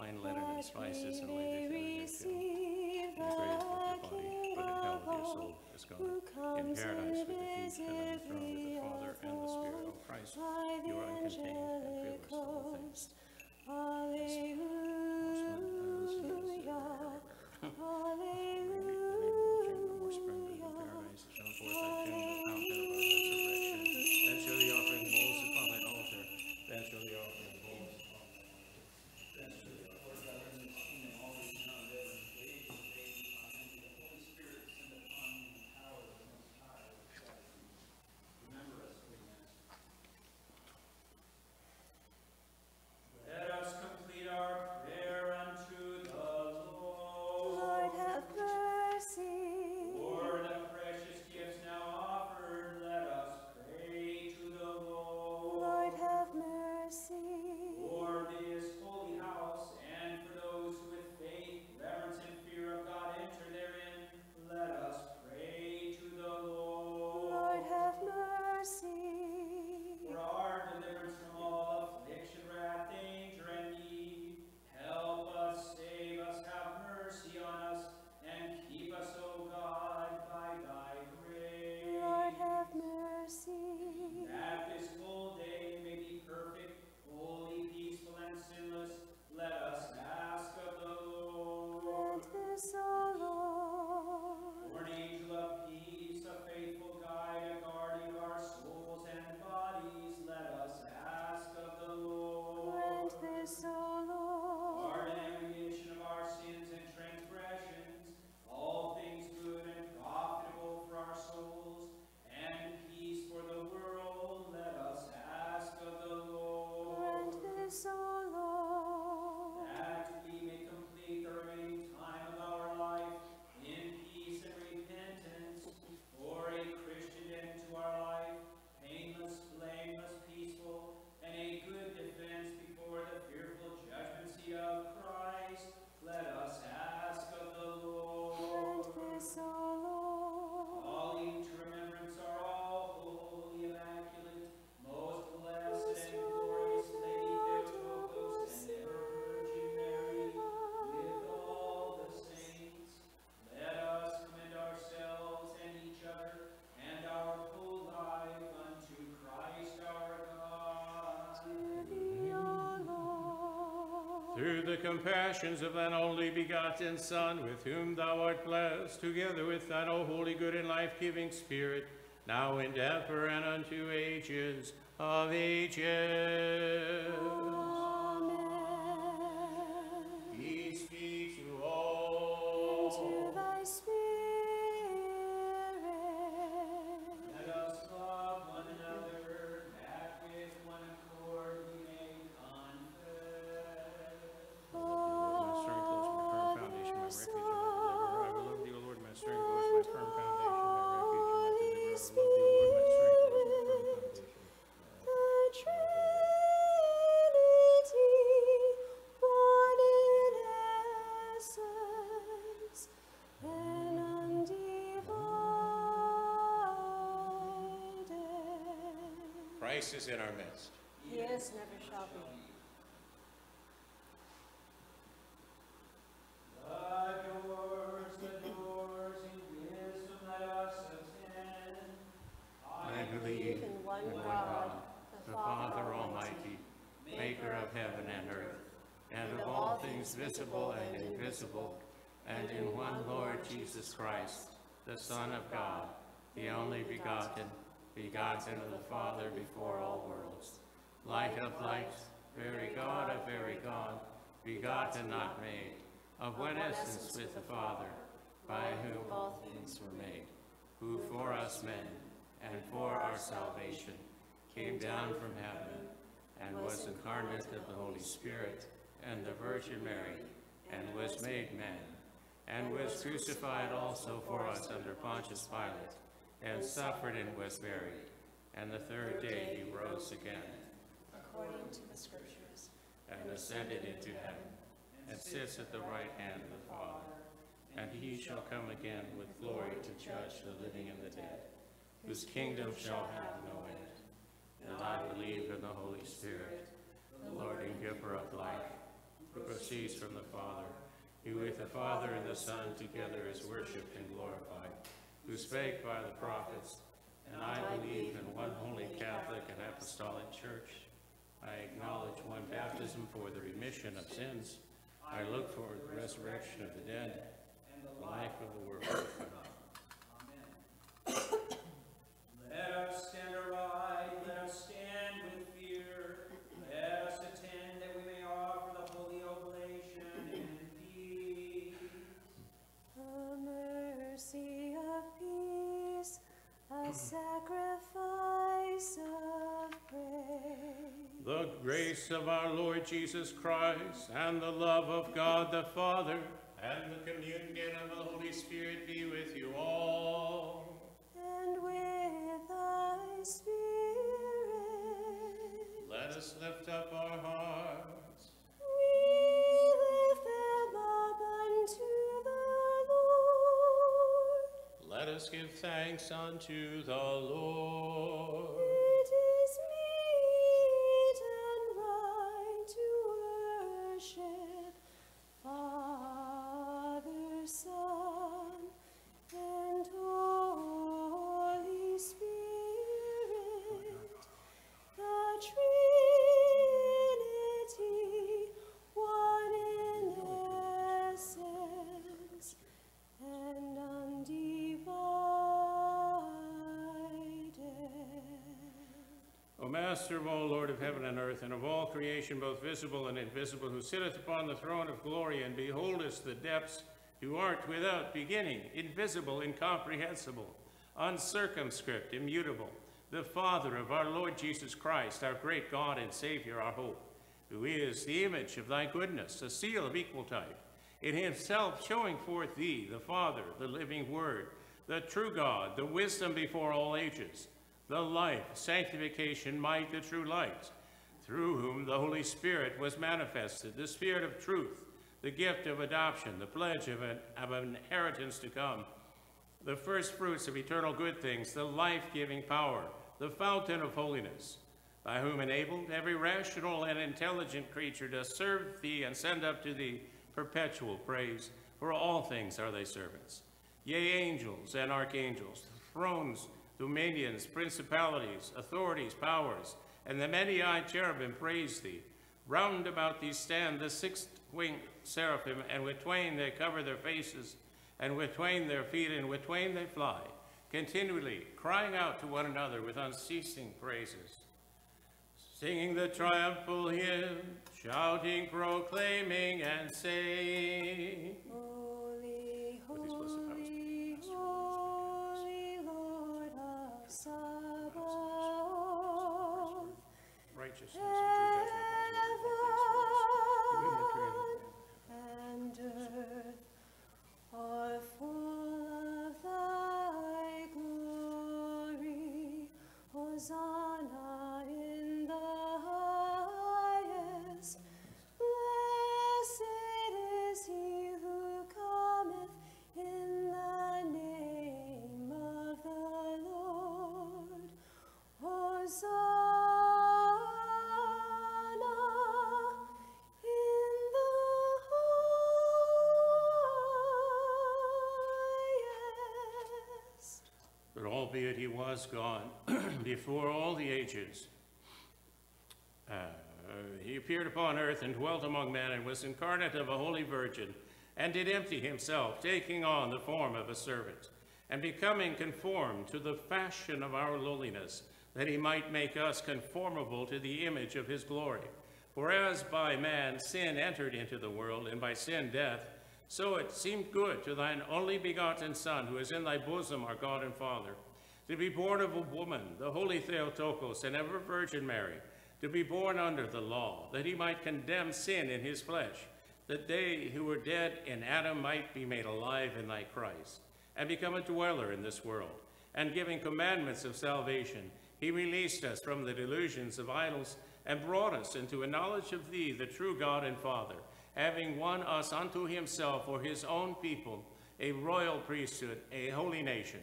wrapped it in fine linen and spices, and laid it may in a tomb. receive In the grave with the body, but in hell your of soul is gone. In paradise with the thief, and the throne with the Father and the Spirit. O Christ, you are uncontained the compassions of thine only begotten Son, with whom thou art blessed, together with thine O holy, good, and life-giving Spirit, now and ever and unto ages of ages. Christ is in our midst. Yes, never shall be. The doors, the doors, in wisdom let us attend. I believe in one God, the Father Almighty, maker of heaven and earth, and of all things visible and invisible, and in one Lord Jesus Christ, the Son of God, the only begotten, begotten of the Father before all worlds, light of light, very God of very God, begotten not made, of one essence with the Father, by whom all things were made, who for us men, and for our salvation, came down from heaven, and was incarnate of the Holy Spirit, and the Virgin Mary, and was made man, and was crucified also for us under Pontius Pilate, and suffered and was buried, and the third day he rose again, According to the scriptures. and ascended into heaven, and sits at the right hand of the Father. And he shall come again with glory to judge the living and the dead, whose kingdom shall have no end. And I believe in the Holy Spirit, the Lord and giver of life, who proceeds from the Father, who with the Father and the Son together is worshipped and glorified, who spake by the prophets, and I believe in one holy Catholic and Apostolic Church. I acknowledge one baptism for the remission of sins. I look for the resurrection of the dead and the life of the world The grace of our Lord Jesus Christ and the love of God the Father and the communion of the Holy Spirit be with you all. And with thy spirit. Let us lift up our hearts. We lift them up unto the Lord. Let us give thanks unto the Lord. Master of all, Lord of heaven and earth, and of all creation, both visible and invisible, who sitteth upon the throne of glory and beholdest the depths, who art without beginning, invisible, incomprehensible, uncircumscribed, immutable, the Father of our Lord Jesus Christ, our great God and Savior, our hope, who is the image of thy goodness, a seal of equal type, in himself showing forth thee, the Father, the living Word, the true God, the wisdom before all ages, the life, sanctification, might, the true light, through whom the Holy Spirit was manifested, the Spirit of truth, the gift of adoption, the pledge of an, of an inheritance to come, the first fruits of eternal good things, the life-giving power, the fountain of holiness, by whom enabled every rational and intelligent creature to serve thee and send up to thee perpetual praise, for all things are thy servants. Yea, angels and archangels, thrones, dominions, principalities, authorities, powers, and the many-eyed cherubim praise thee. Round about thee stand the six-winged seraphim, and with twain they cover their faces, and with twain their feet, and with twain they fly, continually crying out to one another with unceasing praises. Singing the triumphal hymn, shouting, proclaiming, and saying, Holy, With these blessed powers, holy, Sabaoth, righteousness and true judgment. Has heaven and earth are full of thy glory. Hosanna albeit he was gone before all the ages, uh, he appeared upon earth and dwelt among men and was incarnate of a holy virgin and did empty himself, taking on the form of a servant and becoming conformed to the fashion of our lowliness, that he might make us conformable to the image of his glory. For as by man sin entered into the world, and by sin death, so it seemed good to thine only begotten Son, who is in thy bosom, our God and Father, to be born of a woman, the holy Theotokos, and ever Virgin Mary, to be born under the law, that he might condemn sin in his flesh, that they who were dead in Adam might be made alive in thy Christ, and become a dweller in this world. And giving commandments of salvation, he released us from the delusions of idols and brought us into a knowledge of thee, the true God and Father, having won us unto himself for his own people, a royal priesthood, a holy nation,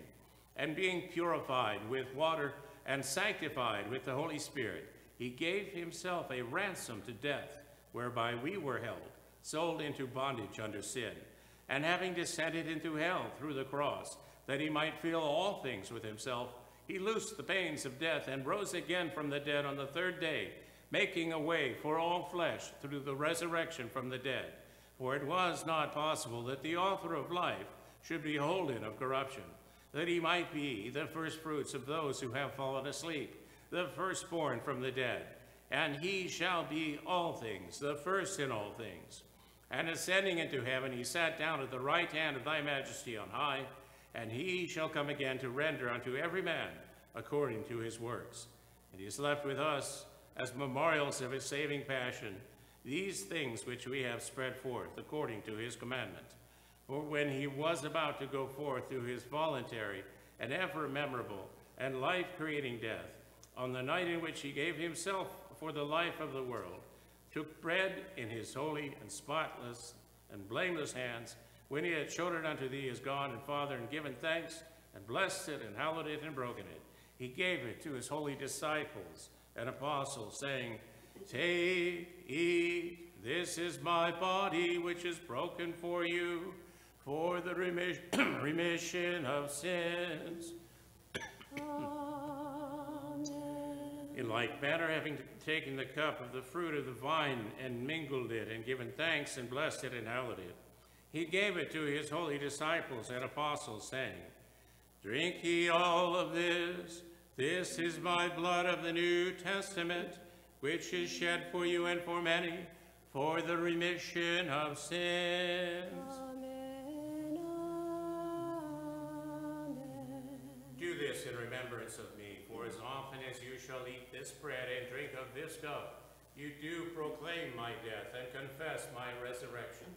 and being purified with water and sanctified with the Holy Spirit, he gave himself a ransom to death, whereby we were held sold into bondage under sin, and having descended into hell through the cross, that he might fill all things with himself, he loosed the pains of death and rose again from the dead on the third day, making a way for all flesh through the resurrection from the dead. For it was not possible that the author of life should be holden of corruption, that he might be the firstfruits of those who have fallen asleep, the firstborn from the dead. And he shall be all things, the first in all things. And ascending into heaven, he sat down at the right hand of thy majesty on high, and he shall come again to render unto every man according to his works. And he is left with us as memorials of his saving passion, these things which we have spread forth according to his commandment. For when he was about to go forth through his voluntary and ever memorable and life-creating death, on the night in which he gave himself for the life of the world, took bread in his holy and spotless and blameless hands, when he had showed it unto thee as God and Father, and given thanks, and blessed it, and hallowed it, and broken it, he gave it to his holy disciples and apostles, saying, Take, eat, this is my body, which is broken for you, for the remis- remission of sins. In like manner, having taken the cup of the fruit of the vine and mingled it, and given thanks and blessed it and hallowed it, he gave it to his holy disciples and apostles, saying, Drink ye all of this. This is my blood of the New Testament, which is shed for you and for many for the remission of sins. This in remembrance of me, for as often as you shall eat this bread and drink of this cup, you do proclaim my death and confess my resurrection.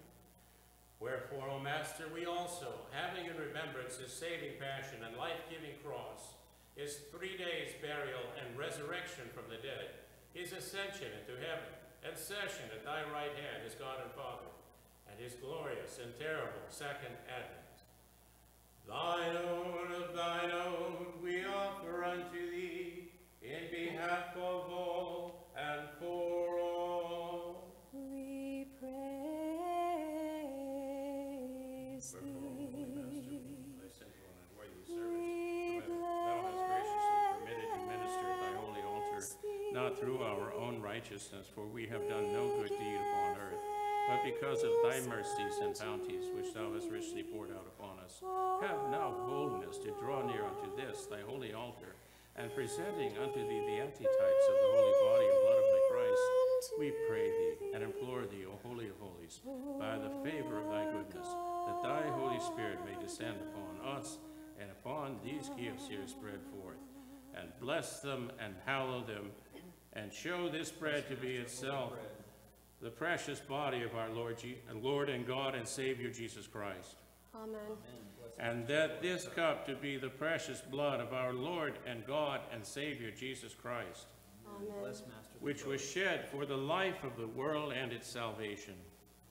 Wherefore, O Master, we also, having in remembrance his saving passion and life-giving cross, his three days burial and resurrection from the dead, his ascension into heaven, and session at thy right hand as God and Father, and his glorious and terrible second advent. Thine own of thine own we offer unto thee, in behalf of all and for all. We praise thee. Thy simple and unworthy servant, thou hast graciously permitted to minister at thy holy altar, not through our own righteousness, for we have done no good deed but because of thy mercies and bounties which thou hast richly poured out upon us. Have now boldness to draw near unto this thy holy altar, and presenting unto thee the antitypes of the holy body and blood of thy Christ, we pray thee and implore thee, O Holy of Holies, by the favor of thy goodness, that thy Holy Spirit may descend upon us and upon these gifts here spread forth, and bless them and hallow them, and show this bread to be itself the precious body of our Lord, Je- and Lord and God and Savior Jesus Christ, Amen. and that this cup to be the precious blood of our Lord and God and Savior Jesus Christ, Amen. Which was shed for the life of the world and its salvation.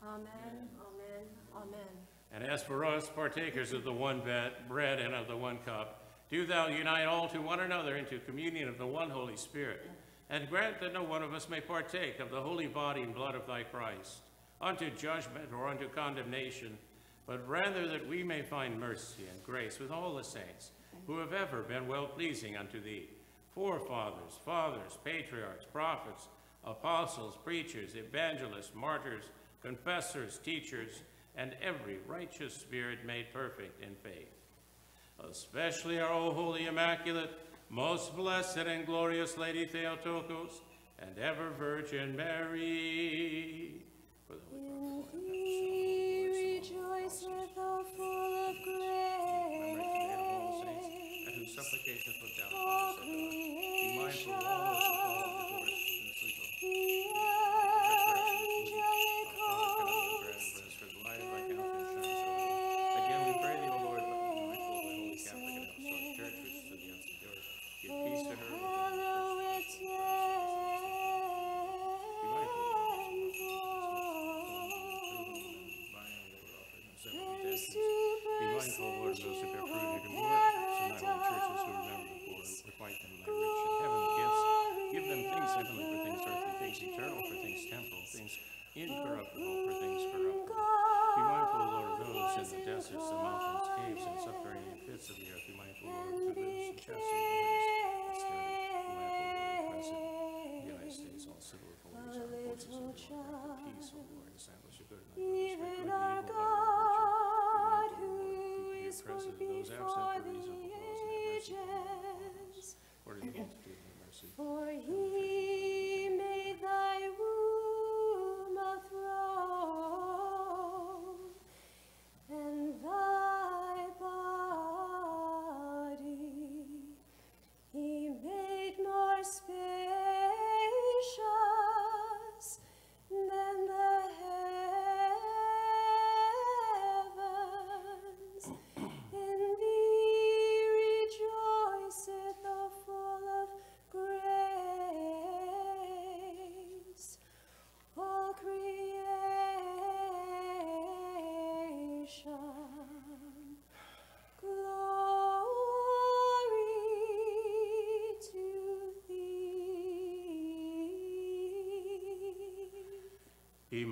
Amen. Amen. Amen. And as for us, partakers of the one bread and of the one cup, do thou unite all to one another into communion of the one Holy Spirit, and grant that no one of us may partake of the holy body and blood of thy Christ, unto judgment or unto condemnation, but rather that we may find mercy and grace with all the saints who have ever been well-pleasing unto thee, forefathers, fathers, patriarchs, prophets, apostles, preachers, evangelists, martyrs, confessors, teachers, and every righteous spirit made perfect in faith. Especially our O Holy Immaculate, most blessed and glorious Lady Theotokos, and ever Virgin Mary. For the In thee rejoiceth, O full of and whose grace. supplications look down upon us, O God. Be mindful of all those who fall into the sleep of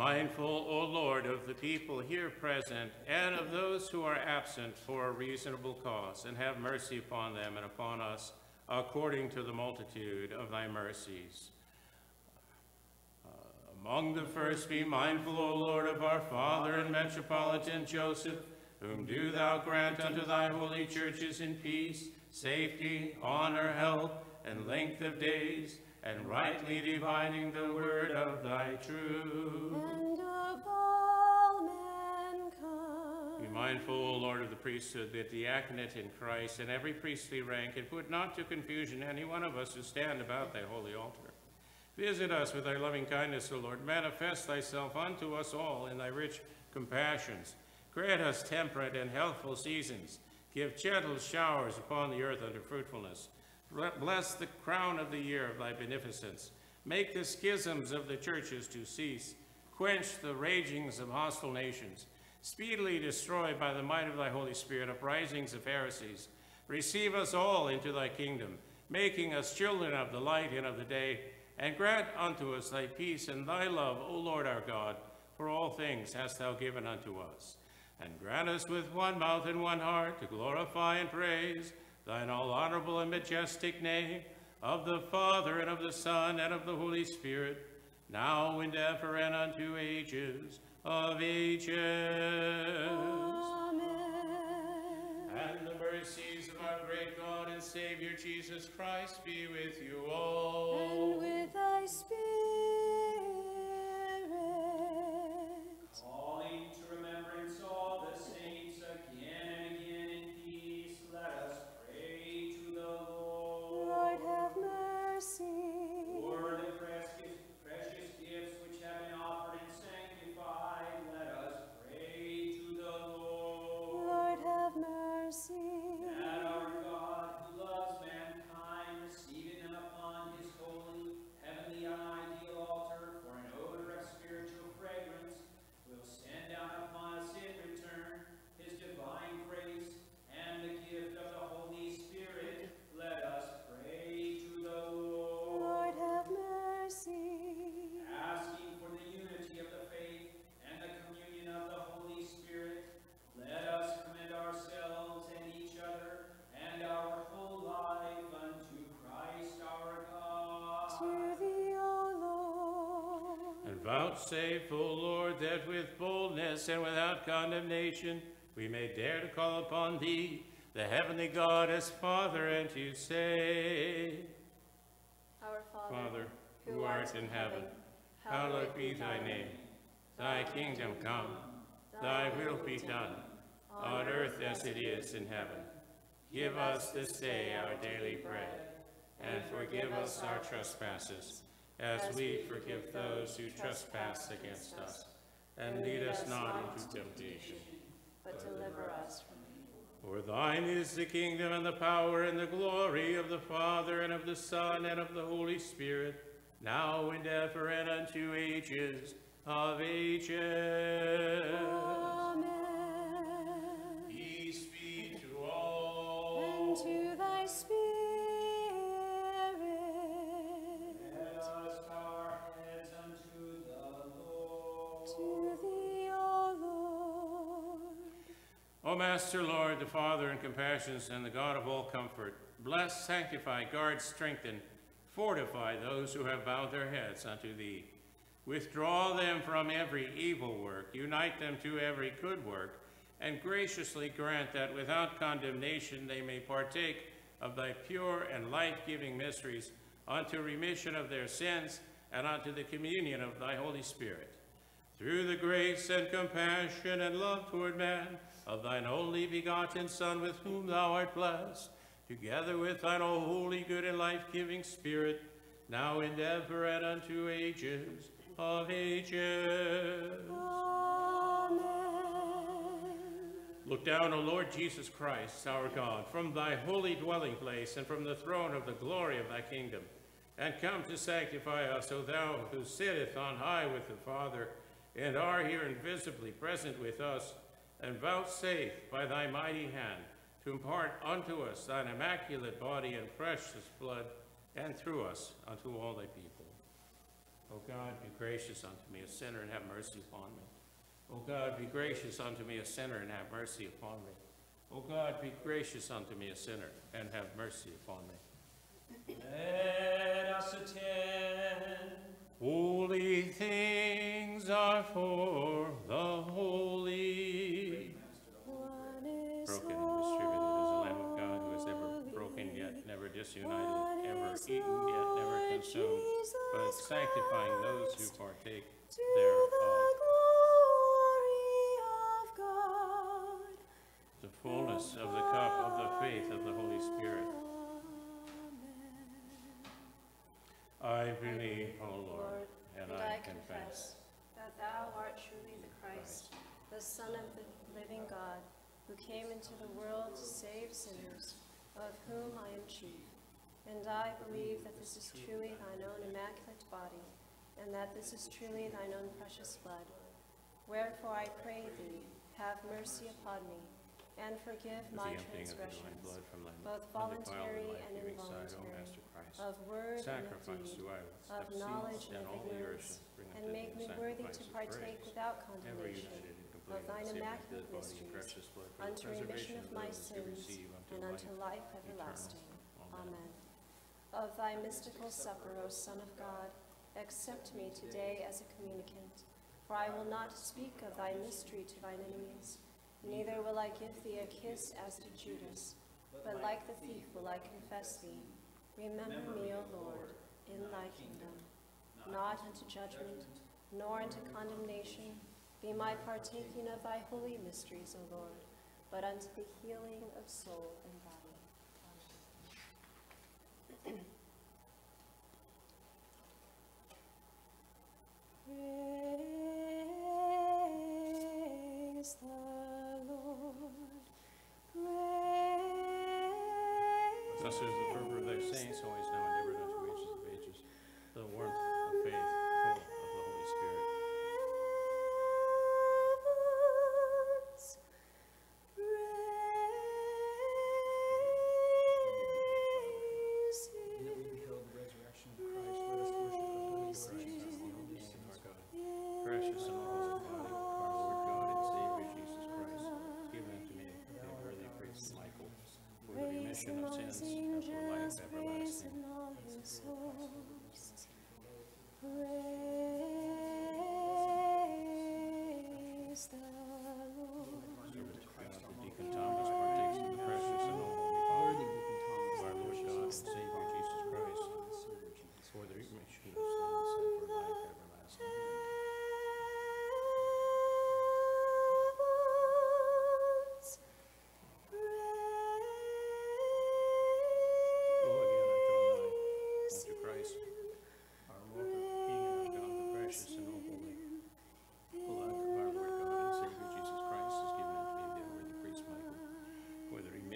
mindful, O Lord, of the people here present and of those who are absent for a reasonable cause, and have mercy upon them and upon us according to the multitude of thy mercies. Uh, Among the first be mindful, O Lord, of our Father and Metropolitan Joseph, whom do thou grant unto thy holy churches in peace, safety, honor, health, and length of days, and rightly dividing the word of thy truth. Mindful, O Lord, of the priesthood, the diaconate in Christ, and every priestly rank, and put not to confusion any one of us who stand about thy holy altar. Visit us with thy loving kindness, O Lord. Manifest thyself unto us all in thy rich compassions. Grant us temperate and healthful seasons. Give gentle showers upon the earth under fruitfulness. Ble- Bless the crown of the year of thy beneficence. Make the schisms of the churches to cease. Quench the ragings of hostile nations. Speedily destroy by the might of thy Holy Spirit uprisings of heresies. Receive us all into thy kingdom, making us children of the light and of the day, and grant unto us thy peace and thy love, O Lord our God, for all things hast thou given unto us. And grant us with one mouth and one heart to glorify and praise thine all honorable and majestic name, of the Father and of the Son and of the Holy Spirit, now and ever and unto ages of ages. Amen. And the mercies of our great God and Savior Jesus Christ be with you all. And with thy spirit. Vouchsafe, O Lord, that with boldness and without condemnation we may dare to call upon thee, the heavenly God, as Father, and to say, Our Father, who art in heaven, hallowed be thy name. Thy kingdom come, thy will be done, on earth as it is in heaven. Give us this day our daily bread, and forgive us our trespasses, as we forgive those who trespass against us. And lead us not into temptation, But deliver us from evil. for thine is the kingdom and the power and the glory of the Father and of the Son and of the Holy Spirit, now and ever and unto ages of ages. Amen. Peace be to all. And to thy spirit. Master Lord, the Father and compassions and the God of all comfort, bless, sanctify, guard, strengthen, fortify those who have bowed their heads unto thee. Withdraw them from every evil work, unite them to every good work, and graciously grant that without condemnation they may partake of thy pure and life-giving mysteries unto remission of their sins and unto the communion of thy Holy Spirit. Through the grace and compassion and love toward man of thine only begotten Son, with whom thou art blessed, together with thine all holy, good, and life-giving Spirit, now and ever and unto ages of ages. Amen. Look down, O Lord Jesus Christ, our God, from thy holy dwelling place and from the throne of the glory of thy kingdom, and come to sanctify us, O thou who sittest on high with the Father, and are here invisibly present with us, and vouchsafe by thy mighty hand to impart unto us thine immaculate body and precious blood, and through us unto all thy people. O God, be gracious unto me, a sinner, and have mercy upon me. O God, be gracious unto me, a sinner, and have mercy upon me. O God, be gracious unto me, a sinner, and have mercy upon me. Let us attend. Holy things are for the holy. Disunited, ever eaten yet never consumed, but sanctifying those who partake thereof. glory of God. The fullness of the cup of the faith of the Holy Spirit. I believe, O Lord, and I confess that thou art truly the Christ, the Son of the living God, who came into the world to save sinners, of whom I am chief. And I believe that this is truly thine own immaculate body, and that this is truly thine own precious blood. Wherefore I pray thee, have mercy upon me, and forgive my the emptying of the divine transgressions, blood from thy both voluntary and life-giving side, O involuntary, Master Christ. of word and of Sacrifice deed, of knowledge and of all the earth ignorance, and make me worthy to partake without condemnation united and complete of thine immaculate body and mysteries, precious blood for unto remission of my sins, and unto life everlasting. Of thy mystical supper, O Son of God, accept me today as a communicant, for I will not speak of thy mystery to thine enemies, neither will I give thee a kiss as to Judas, but like the thief will I confess thee. Remember me, O Lord, in thy kingdom, not unto judgment, nor unto condemnation, be my partaking of thy holy mysteries, O Lord, but unto the healing of soul and Thus is the fervor of thy saints, always now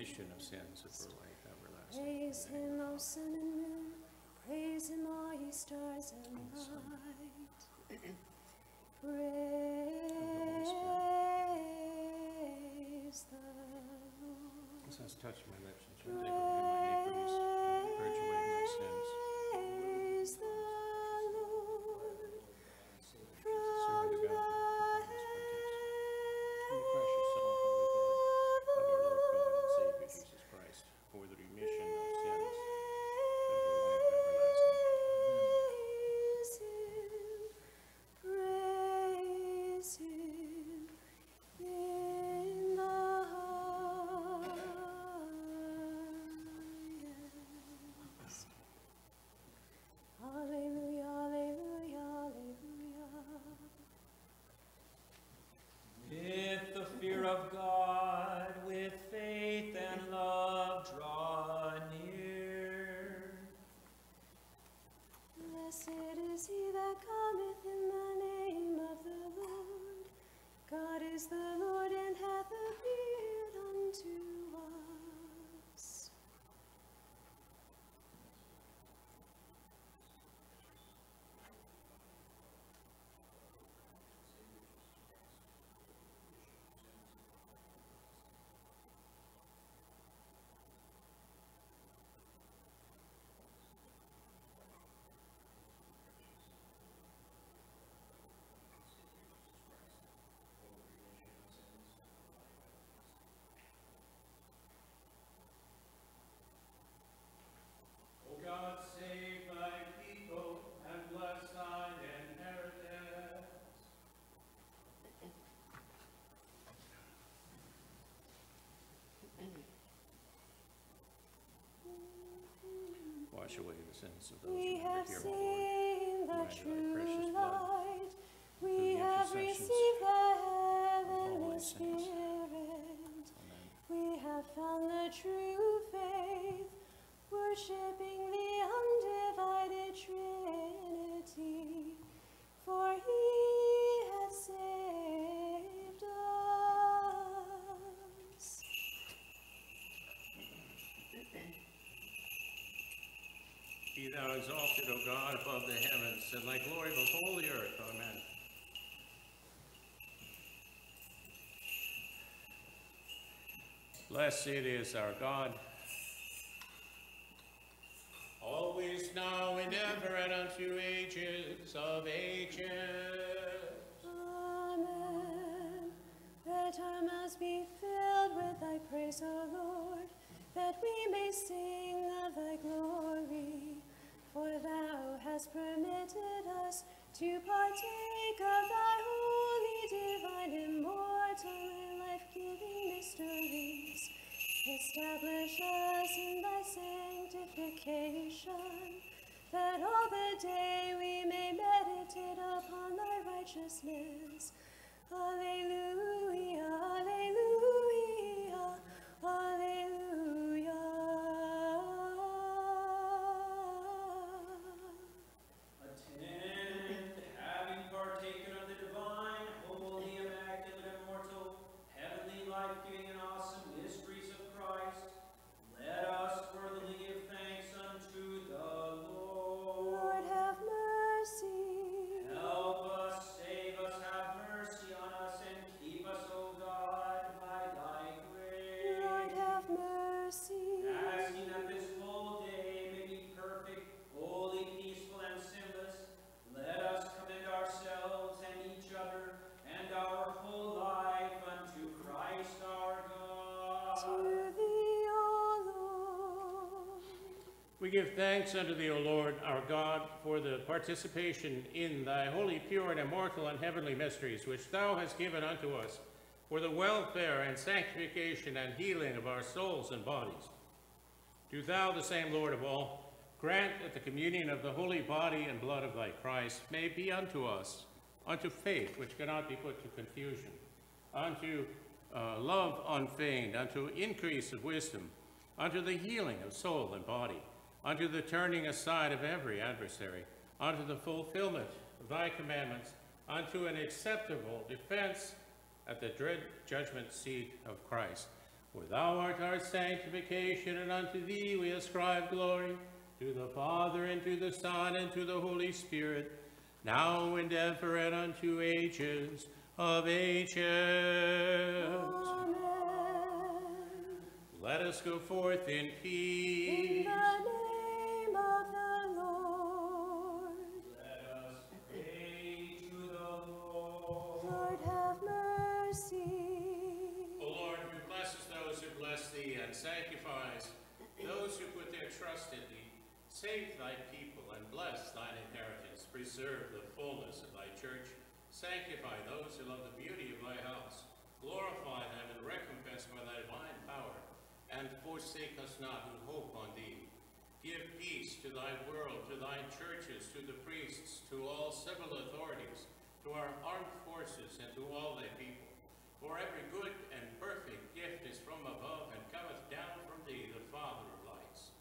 remission of sins for life everlasting. Praise Amen. him, O sun and moon. Praise him, all ye stars and light. Praise the Lord. This has touched my lips away the sins of those We have here, seen Exalted, O God, above the heavens, and thy glory before the earth. Amen. Blessed is our God, Establish us in thy sanctification, that all the day we may meditate upon thy righteousness. Give thanks unto thee, O Lord, our God, for the participation in thy holy, pure, and immortal and heavenly mysteries, which thou hast given unto us, for the welfare and sanctification and healing of our souls and bodies. Do thou, the same Lord of all, grant that the communion of the holy body and blood of thy Christ may be unto us, unto faith which cannot be put to confusion, unto uh, love unfeigned, unto increase of wisdom, unto the healing of soul and body, unto the turning aside of every adversary, unto the fulfillment of thy commandments, unto an acceptable defense at the dread judgment seat of Christ. For thou art our sanctification, and unto thee we ascribe glory, to the Father, and to the Son, and to the Holy Spirit, now and ever, and unto ages of ages. Amen. Let us go forth in In peace. the sanctifies those who put their trust in thee, save thy people and bless thine inheritance. Preserve the fullness of thy church. Sanctify those who love the beauty of thy house. Glorify them and recompense by thy divine power. And forsake us not who hope on thee. Give peace to thy world, to thy churches, to the priests, to all civil authorities, to our armed forces, and to all thy people. For every good and perfect gift is from above and down from thee the Father of lights.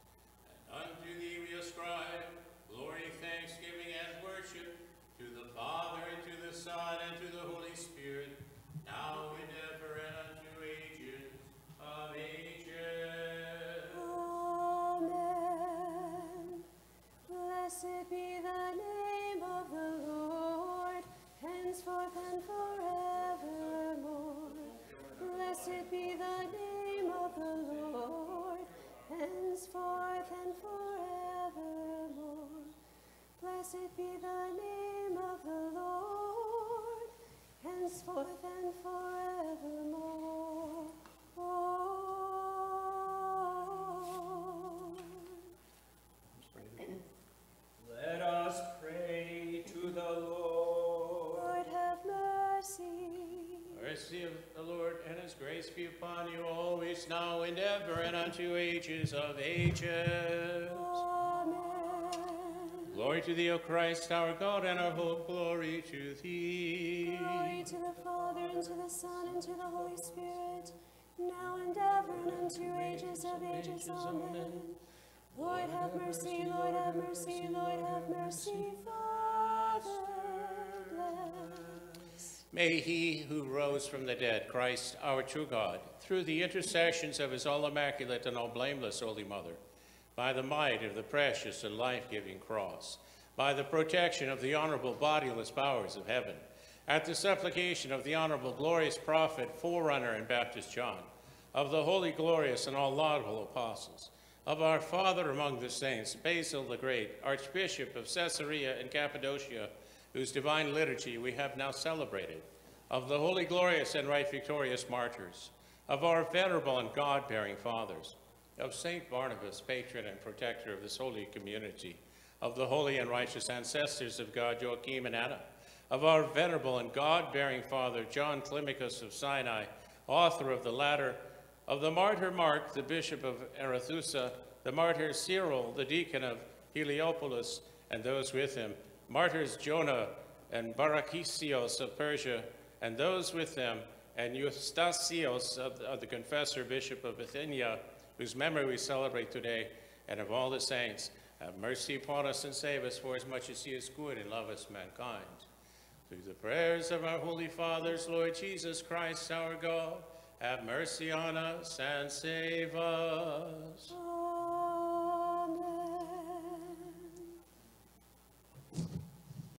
And unto thee we ascribe glory, thanksgiving, and worship to the Father, and to the Son, and to the Holy Spirit, now and ever, and unto ages of ages. Amen. Blessed be the name of the Lord, henceforth and forevermore. Blessed be the name of the Lord, henceforth and forever. Blessed be the name of the Lord, henceforth and forevermore. Let Mercy of the Lord and his grace be upon you always, now and ever, and unto ages of ages. Amen. Glory to thee, O Christ, our God and our hope. Glory to thee. Glory to the Father, and to the Son, and to the Holy Spirit, now and ever, and unto ages of ages. Amen. Lord, have mercy, Lord, have mercy, Lord, have mercy, Father. May he who rose from the dead, Christ our true God, through the intercessions of his all immaculate and all blameless Holy Mother, by the might of the precious and life-giving cross, by the protection of the honorable bodiless powers of heaven, at the supplication of the honorable glorious prophet, forerunner, and Baptist John, of the holy, glorious, and all laudable apostles, of our Father among the saints, Basil the Great, Archbishop of Caesarea and Cappadocia, whose divine liturgy we have now celebrated, of the holy, glorious, and right victorious martyrs, of our venerable and God-bearing fathers, of Saint Barnabas, patron and protector of this holy community, of the holy and righteous ancestors of God, Joachim and Anna, of our venerable and God-bearing father, John Climacus of Sinai, author of the Ladder, of the martyr Mark, the bishop of Arethusa, the martyr Cyril, the deacon of Heliopolis, and those with him, martyrs Jonah and Barakisios of Persia, and those with them, and Eustathios of the, of the confessor, bishop of Bithynia, whose memory we celebrate today, and of all the saints. Have mercy upon us and save us, for as much as he is good and loveth mankind. Through the prayers of our holy fathers, Lord Jesus Christ, our God, have mercy on us and save us.